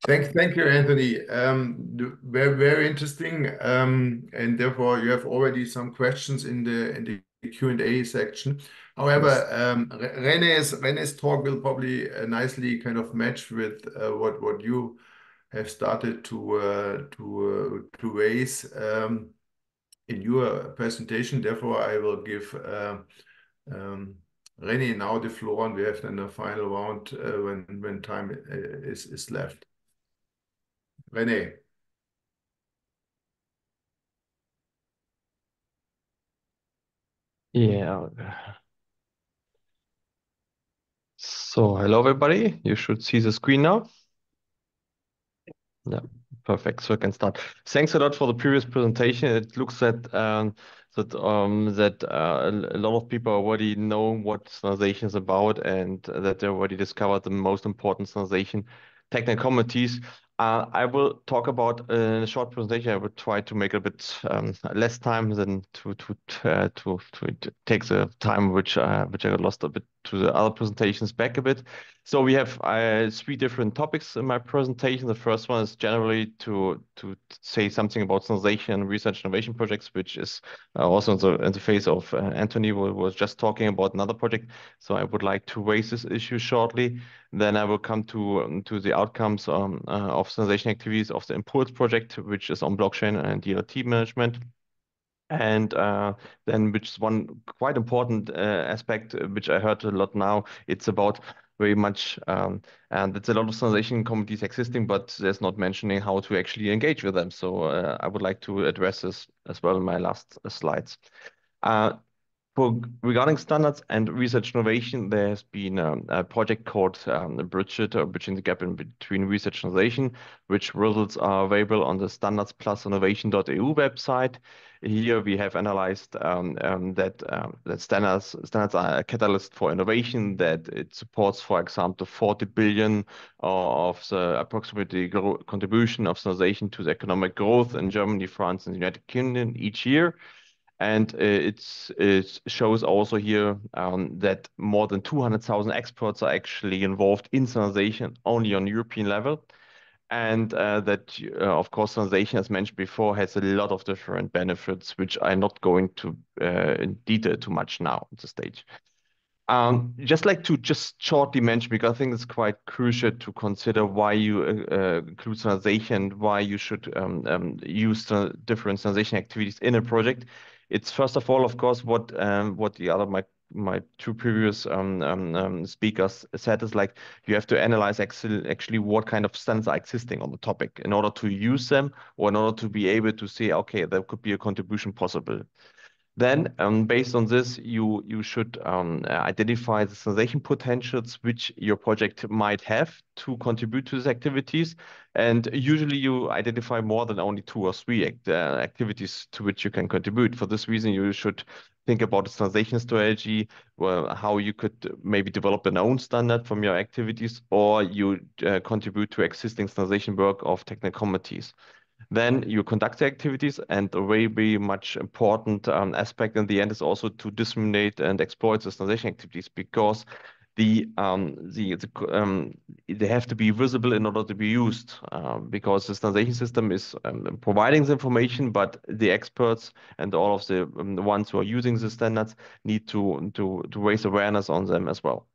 Thank, thank you, Anthony. Um, very, very interesting. Um, and therefore, you have already some questions in the in the Q and A section. However, yes. um, René's René's talk will probably uh, nicely kind of match with uh, what what you have started to uh, to uh, to raise um, in your presentation. Therefore, I will give uh, um, René now the floor, and we have then a final round when when time is is left. René. Yeah. So hello everybody. You should see the screen now. Yeah, perfect. So I can start. Thanks a lot for the previous presentation. It looks that um, that um, that uh, a lot of people already know what standardization is about and that they already discovered the most important standardization technicalities. Uh, I will talk about uh, in a short presentation. I will try to make a bit um, less time than to to uh, to to take the time which uh, which I lost a bit to the other presentations back a bit. So we have uh, three different topics in my presentation. The first one is generally to to say something about and research innovation projects, which is uh, also in the, in the face of uh, Anthony was just talking about another project. So I would like to raise this issue shortly. Then I will come to um, to the outcomes um, uh, of standardization activities of the Impulse project, which is on blockchain and DLT management. And uh, then, which is one quite important uh, aspect, uh, which I heard a lot now, it's about very much, um, and it's a lot of standardization committees existing, but there's not mentioning how to actually engage with them. So uh, I would like to address this as well in my last uh, slides. Uh, for regarding standards and research innovation, there's been um, a project called um, BRIDGIT, or Bridging the Gap in between research and innovation, which results are available on the standards plus website. Here we have analyzed um, um, that um, that standards standards are a catalyst for innovation. That it supports, for example, 40 billion of the approximately contribution of standardization to the economic growth in Germany, France, and the United Kingdom each year. And uh, it's, it shows also here um, that more than 200,000 experts are actually involved in standardization only on European level. And uh, that, uh, of course, standardization, as mentioned before, has a lot of different benefits, which I'm not going to in detail too much now at this stage. Um, just like to just shortly mention, because I think it's quite crucial to consider why you include standardization, why you should um, use different standardization activities in a project. It's first of all, of course, what um, what the other my my two previous um, um, um, speakers said is like you have to analyze actually, actually what kind of standards are existing on the topic in order to use them or in order to be able to say, okay, there could be a contribution possible. Then, um, based on this, you you should um, identify the standardization potentials which your project might have to contribute to these activities. And usually you identify more than only two or three act, uh, activities to which you can contribute. For this reason, you should think about a standardization strategy, well, how you could maybe develop an own standard from your activities, or you uh, contribute to existing standardization work of technical committees. Then you conduct the activities, and a very, much important um, aspect in the end is also to disseminate and exploit the standardization activities because the um, the, the um, they have to be visible in order to be used uh, because the standardization system is um, providing the information, but the experts and all of the, um, the ones who are using the standards need to to to raise awareness on them as well.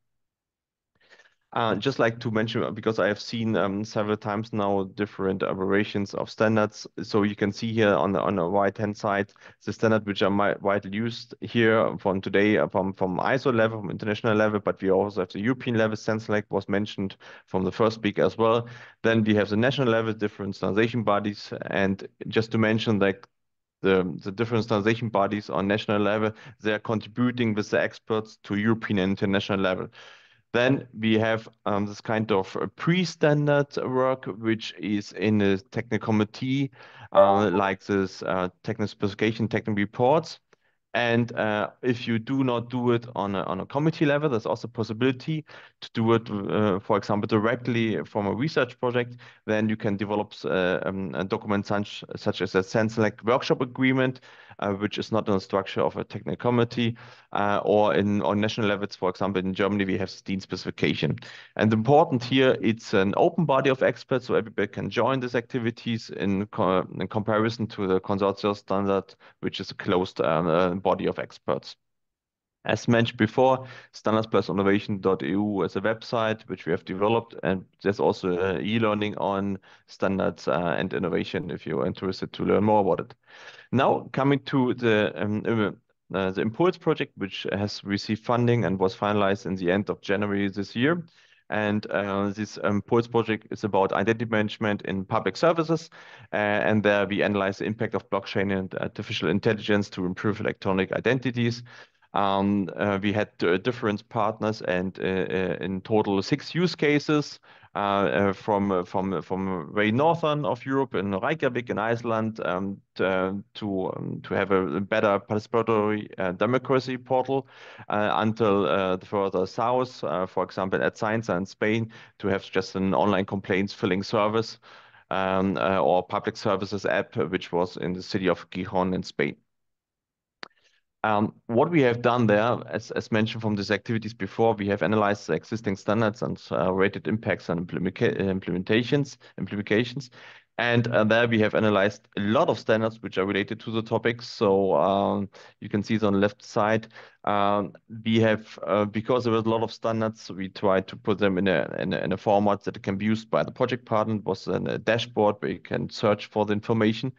Uh, just like to mention, because I have seen um, several times now different aberrations of standards. So you can see here on the on the right hand side the standard which are widely used here from today uh, from from ISO level, from international level, but we also have the European level. CENELEC was mentioned from the first speaker as well. Then we have the national level, different standardization bodies, and just to mention that the, the different standardization bodies on national level, they are contributing with the experts to European and international level. Then we have um, this kind of pre-standard work, which is in the technical committee, uh, like this uh, technical specification, technical reports. And uh, if you do not do it on a, on a committee level, there's also a possibility to do it, uh, for example, directly from a research project. Then you can develop uh, um, a document such, such as a CENELEC workshop agreement, uh, which is not in the structure of a technical committee, uh, or in on national levels, for example, in Germany, we have DIN specification. And important here, it's an open body of experts, so everybody can join these activities in, co in comparison to the consortium standard, which is a closed uh, body of experts. As mentioned before, standards-innovation.eu is a website which we have developed, and there's also uh, e-learning on standards uh, and innovation if you're interested to learn more about it. Now, coming to the um, uh, the Impulse project, which has received funding and was finalized in the end of January this year. And uh, this Impulse project is about identity management in public services. Uh, and there we analyze the impact of blockchain and artificial intelligence to improve electronic identities. Um, uh, we had uh, different partners and uh, uh in total six use cases uh, uh, from from from very northern of Europe in Reykjavik in Iceland um, to to, um, to have a better participatory democracy portal until the further south, for example, at Science in Spain, to have just an online complaints filling service. Um, or public services app, which was in the city of Gijon in Spain. Um, what we have done there, as, mentioned from these activities before, we have analyzed the existing standards and uh, rated impacts and implementations, implications. And uh, there we have analyzed a lot of standards which are related to the topics. So um, you can see it on the left side. Um, we have, uh, because there was a lot of standards, we tried to put them in a format that can be used by the project partner. It was a dashboard where you can search for the information.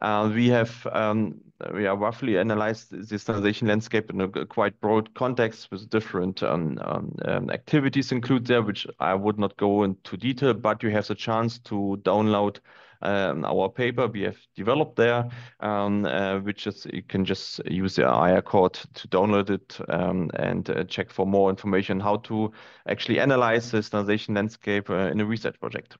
Uh, we have um, roughly analyzed the standardization landscape in a quite broad context with different um, um, activities included there, which I would not go into detail, but you have the chance to download our paper we have developed there, uh, which is you can just use the QR code to download it and uh, check for more information how to actually analyze the standardization landscape in a research project.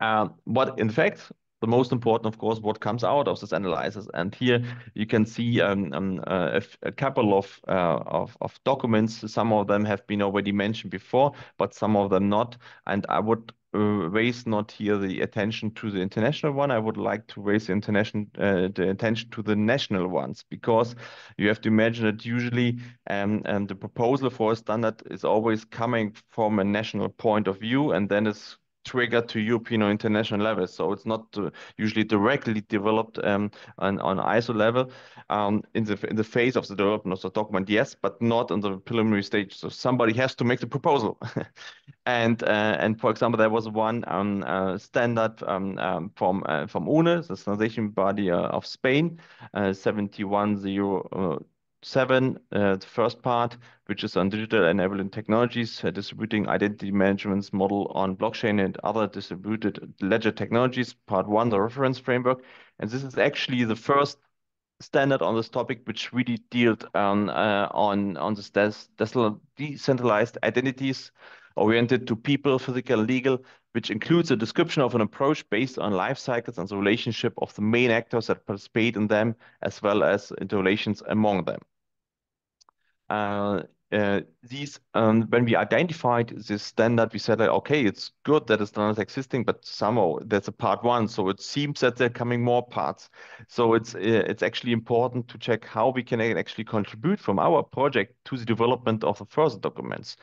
But in fact, the most important, of course, what comes out of this analysis. And here you can see um, um, a, a, couple of, uh, of, of documents. Some of them have been already mentioned before, but some of them not. And I would uh, raise not here the attention to the international one. I would like to raise the international uh, the attention to the national ones because you have to imagine that usually um, and the proposal for a standard is always coming from a national point of view and then it's triggered to European or international level. So it's not uh, usually directly developed um, on, on ISO level um, in the in the phase of the development of the document, yes, but not on the preliminary stage. So somebody has to make the proposal. and uh, and for example, there was one um, uh, standard um, um, from uh, from UNE, the standardization body uh, of Spain, uh, 710 seven, uh, the first part, which is on digital enabling technologies, uh, distributing identity management model on blockchain and other distributed ledger technologies, part one, the reference framework. And this is actually the first standard on this topic, which really dealt um, uh, on, on this decentralized identities oriented to people, physical, legal, which includes a description of an approach based on life cycles and the relationship of the main actors that participate in them, as well as interrelations among them. Uh, uh, these um, when we identified this standard, we said okay, it's good that a standard is existing, but somehow there's a part one, so it seems that there are coming more parts. So it's uh, it's actually important to check how we can actually contribute from our project to the development of the further documents.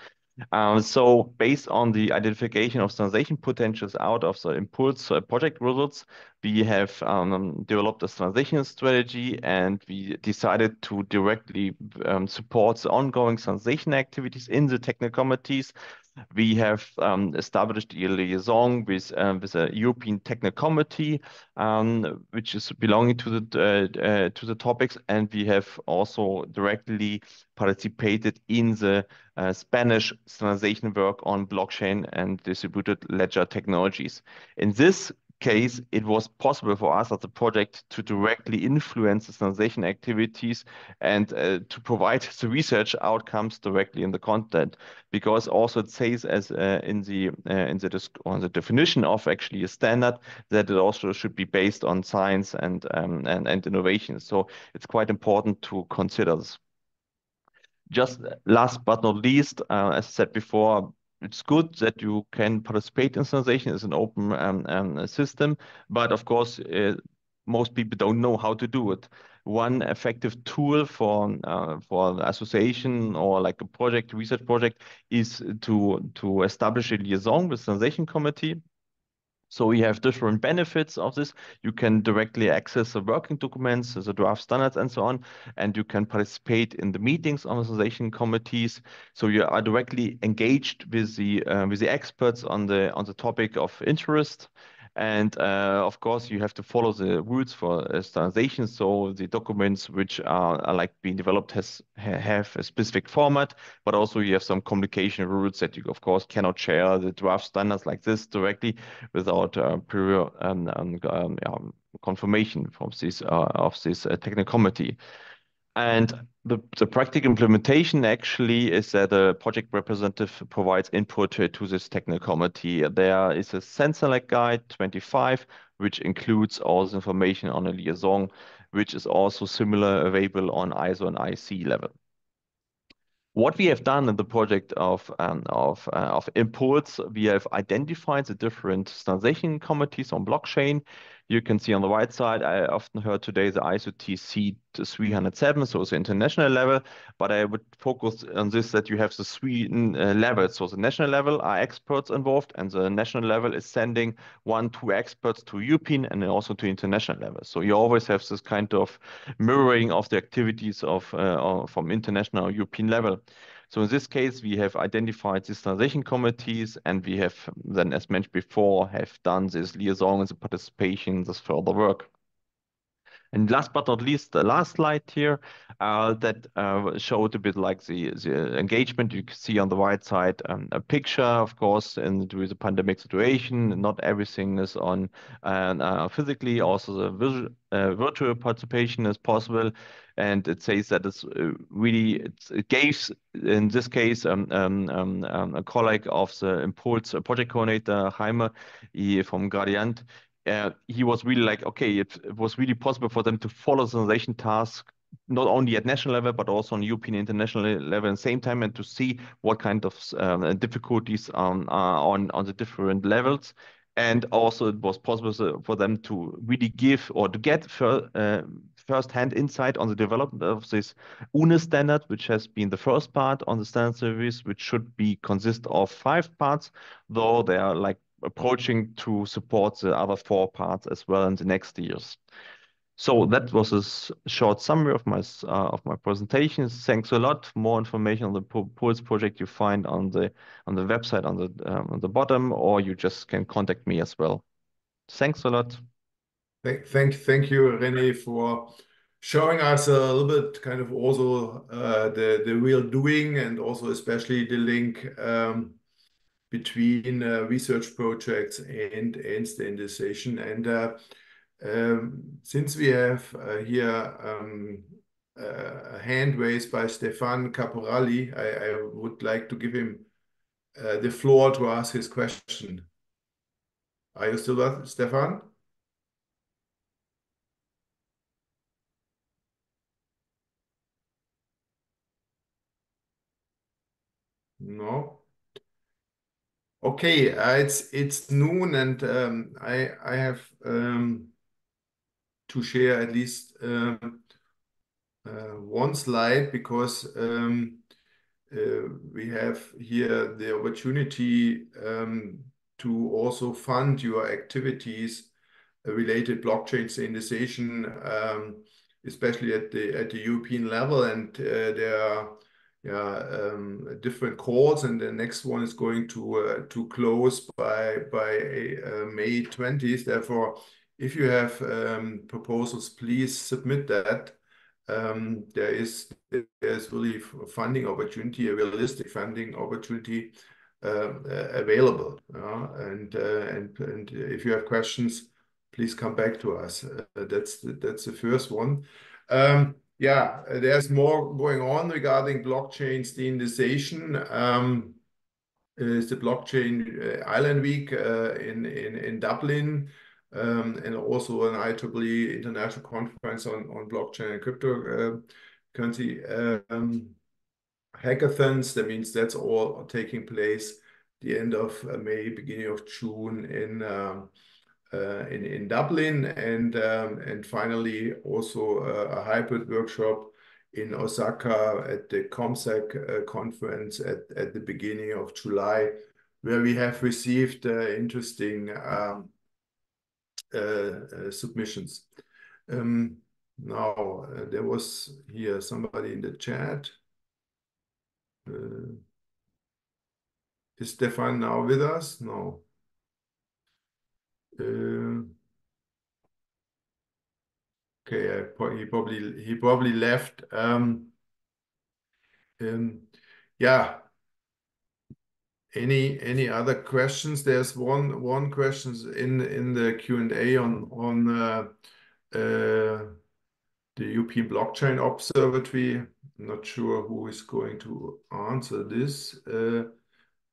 Um, so based on the identification of standardization potentials out of the Impulse uh, project results, we have um, developed a standardization strategy and we decided to directly um, support the ongoing standardization activities in the technical committees we have um, established a liaison with um, with a European Technical Committee, um, which is belonging to the uh, uh, to the topics, and we have also directly participated in the uh, Spanish standardization work on blockchain and distributed ledger technologies. In this case, it was possible for us as a project to directly influence the standardization activities and uh, to provide the research outcomes directly in the content, because also it says as uh, in the uh, in the on the definition of actually a standard that it also should be based on science and um, and and innovation. So it's quite important to consider this. Just last but not least, uh, as I said before, it's good that you can participate in standardization as an open um, um, system, but of course, uh, most people don't know how to do it. One effective tool for uh, for association or like a project research project is to to establish a liaison with standardization committee so we have different benefits of this. You can directly access the working documents, the draft standards and so on, and you can participate in the meetings on association committees. So you are directly engaged with the uh, with the experts on the on the topic of interest. And uh, of course, you have to follow the rules for uh, standardization. So the documents which are, are, like being developed has have a specific format, but also you have some communication rules that you, of course, cannot share the draft standards like this directly without uh, prior um, um, um, confirmation from this uh, of this uh, technical committee. And the, the practical implementation actually is that a project representative provides input to, to this technical committee. There is a sensor guide 25, which includes all the information on a liaison, which is also similar available on ISO and IC level. What we have done in the project of um, of uh, of Impulse, we have identified the different standardization committees on blockchain. You can see on the right side, I often heard today the ISO TC 307, so it's international level, but I would focus on this that you have the three uh, levels. So the national level are experts involved, and the national level is sending one, two experts to European and also to international level. So you always have this kind of mirroring of the activities of uh, from international or European level. So in this case, we have identified these standardization committees, and we have then, as mentioned before, have done this liaison and the participation, this further work. And last but not least, the last slide here uh, that uh, showed a bit like the, the engagement. You can see on the right side um, a picture, of course, in with the pandemic situation. Not everything is on uh, physically. Also, the visual, uh, virtual participation is possible. And it says that it's uh, really, it gave, in this case, um, um, um, um a colleague of the Impulse project coordinator, Jaime, from Gradiant, uh, he was really like, okay, it, it, was really possible for them to follow the standardization task not only at national level but also on European international level at the same time, and to see what kind of um, difficulties um, are on on the different levels. And also, it was possible for them to really give or to get fir uh, first-hand insight on the development of this UNE standard, which has been the first part on the standard service, which should be consist of five parts, though they are like approaching to support the other four parts as well in the next years. So that was a short summary of my uh, of my presentation. Thanks a lot. More information on the Pulse project you find on the on the website on the um, on the bottom, or you just can contact me as well. Thanks a lot. Thank you, René, for showing us a little bit kind of also uh, the real doing and also especially the link um, between uh, research projects and, and standardization. And uh, um, since we have here um, a hand raised by Stefan Caporali, I, would like to give him the floor to ask his question. Are you still there, Stefan? No. Okay, uh, it's it's noon, and um, I I have um, to share at least um, uh, one slide because um, uh, we have here the opportunity um, to also fund your activities related blockchain standardization, um, especially at the at the European level, and uh, there are Um, different calls, and the next one is going to uh, to close by by uh, May 20th. Therefore, if you have um, proposals, please submit that. Um, there is there's really funding opportunity, a realistic funding opportunity uh, available. And and and if you have questions, please come back to us. That's that's the first one. Yeah, there's more going on regarding blockchain standardization. Um, it's the Blockchain uh, Ireland Week uh, in Dublin, um, and also an IEEE International Conference on Blockchain and Cryptocurrency uh, um, hackathons. That means that's all taking place the end of May, beginning of June in Uh, Dublin. And um, and finally, also uh, a hybrid workshop in Osaka at the COMPSAC uh, conference at the beginning of July, where we have received interesting um, submissions. Um, now, there was here somebody in the chat. Is Stefan now with us? No. Okay, he probably he probably left. um Yeah. Any any other questions? There's one one questions in in the Q&A on on the European Blockchain Observatory. I'm not sure who is going to answer this. Uh,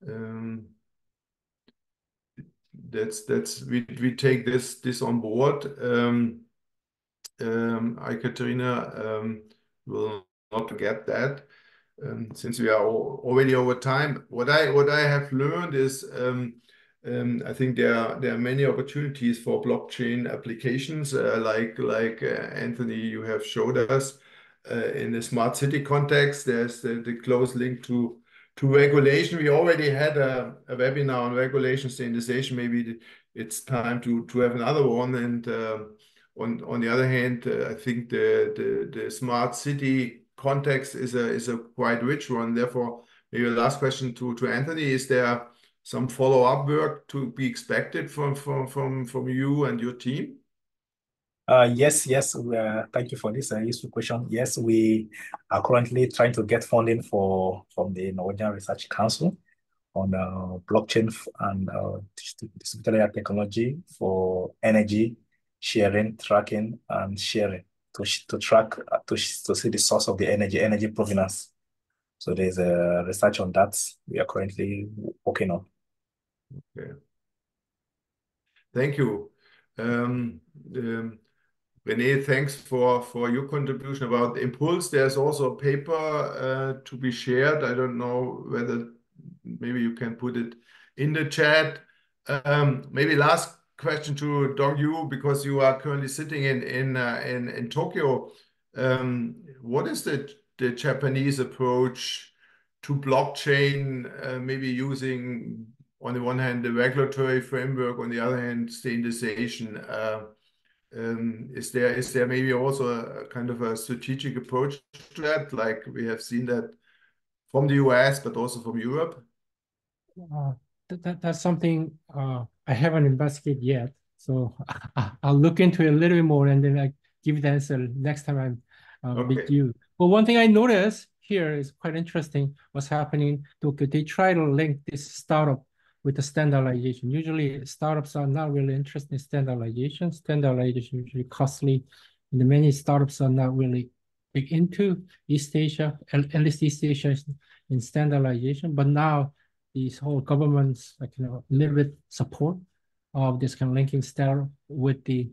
um, that's that's we we take this this on board. Um, Ekaterina um, will not forget that, um, since we are already over time. What I what I have learned is, I think there are there are many opportunities for blockchain applications, uh, like like uh, Anthony, you have showed us. Uh, in the smart city context, there's the close link to to regulation. We already had a webinar on regulation standardization. Maybe it's time to to have another one. On the other hand, uh, I think the smart city context is a quite rich one. Therefore, maybe the last question to Anthony: Is there some follow-up work to be expected from you and your team? Uh, yes, yes. Uh, thank you for this useful question. Yes, we are currently trying to get funding for from the Norwegian Research Council on blockchain and distributed technology for energy sharing, tracking, and sharing, to to track to to see the source of the energy energy provenance. So there's a research on that we are currently working on. Okay. Thank you. René, thanks for for your contribution about the Impulse. There's also a paper uh, to be shared. I don't know whether maybe you can put it in the chat. Um, maybe last question to Dong Hyu, because you are currently sitting in uh, Tokyo. Um, what is the Japanese approach to blockchain, uh, maybe using, on the one hand, the regulatory framework, on the other hand, standardization? Uh, um, is there is there maybe also a kind of a strategic approach to that, like we have seen that from the U.S., but also from Europe? That's something I haven't investigated yet, so I'll look into it a little bit more, and then I give the answer next time I'm uh, with you. Okay. But one thing I noticed here is quite interesting what's happening. They try to link this startup with the standardization. Usually, startups are not really interested in standardization. Standardization is usually costly, and many startups are not really big into East Asia, at least East Asia in standardization. But now, these whole governments, like, you know, bit support of this kind of linking startup with the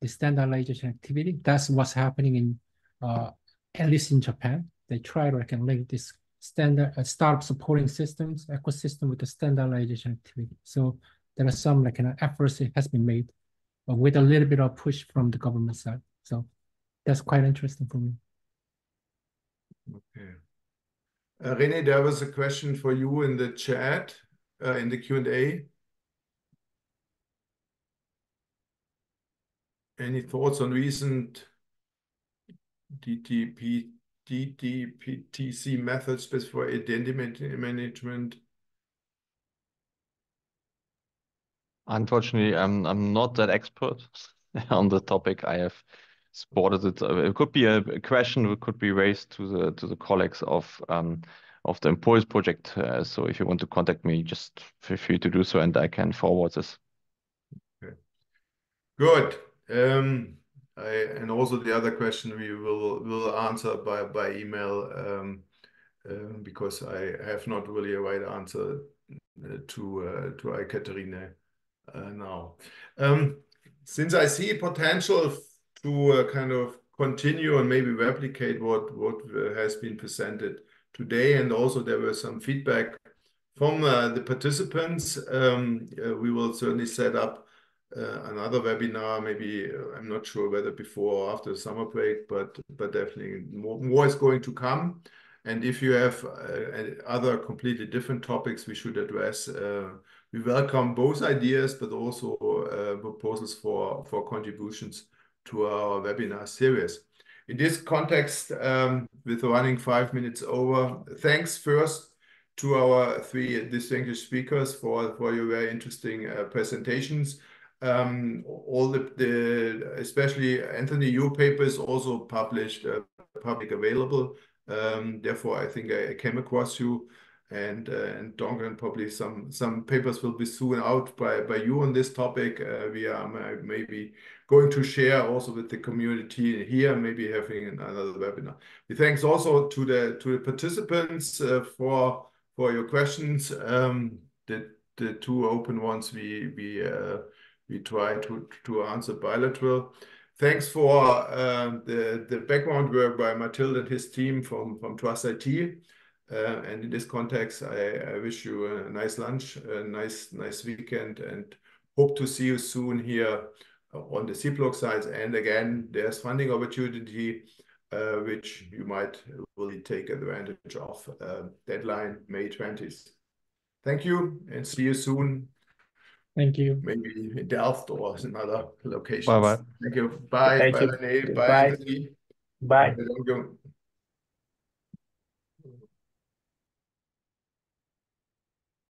the standardization activity. That's what's happening in, uh, at least in Japan. They try to, like, link this standard startup supporting systems, ecosystem with the standardization activity. So there are some, like, an efforts that has been made, but with a little bit of push from the government side. So that's quite interesting for me. Okay. Uh, René, there was a question for you in the chat, uh, in the Q&A. Any thoughts on recent DTP, DDPTC methods for identity management? Unfortunately, I'm, I'm not that expert on the topic. I have spotted it. It could be a question that could be raised to the to the colleagues of um, of the Impulse project. So if you want to contact me, just feel free to do so, and I can forward this. Okay. Good. Um, I, and also the other question we will will answer by by email, um, because I have not really a right answer to uh, to Ekaterina uh, now. Um, since I see potential to uh, kind of continue and maybe replicate what what uh, has been presented today, and also there was some feedback from uh, the participants, um, we will certainly set up another webinar. Maybe, I'm not sure whether before or after the summer break, but but definitely more is going to come. And if you have other completely different topics we should address, we welcome both ideas, but also proposals for contributions to our webinar series. In this context, um, with running five minutes over, thanks first to our three distinguished speakers for for your very interesting uh, presentations. Um, all the, the, especially Anthony, your paper is also published, uh, public available. Um, therefore, I think I came across you, and uh, and Duncan, probably some some papers will be soon out by you on this topic. We are maybe going to share also with the community here, maybe having another webinar. We thank also to the to the participants uh, for for your questions. Um, the the two open ones we we uh, we try to to answer bilateral. Thanks for um, the the background work by Mathilde and his team from from Trust IT. Uh, and in this context, I wish you a nice lunch, a nice nice weekend, and hope to see you soon here on the SEEBLOCKS side. And again, there's funding opportunity, uh, which you might really take advantage of. Uh, deadline May 20th. Thank you, and see you soon. Thank you. Maybe in Delft or another location. Bye-bye. Thank you. Bye. Thank you. Bye, René. Bye, Bye. Bye. Bye, Duncan.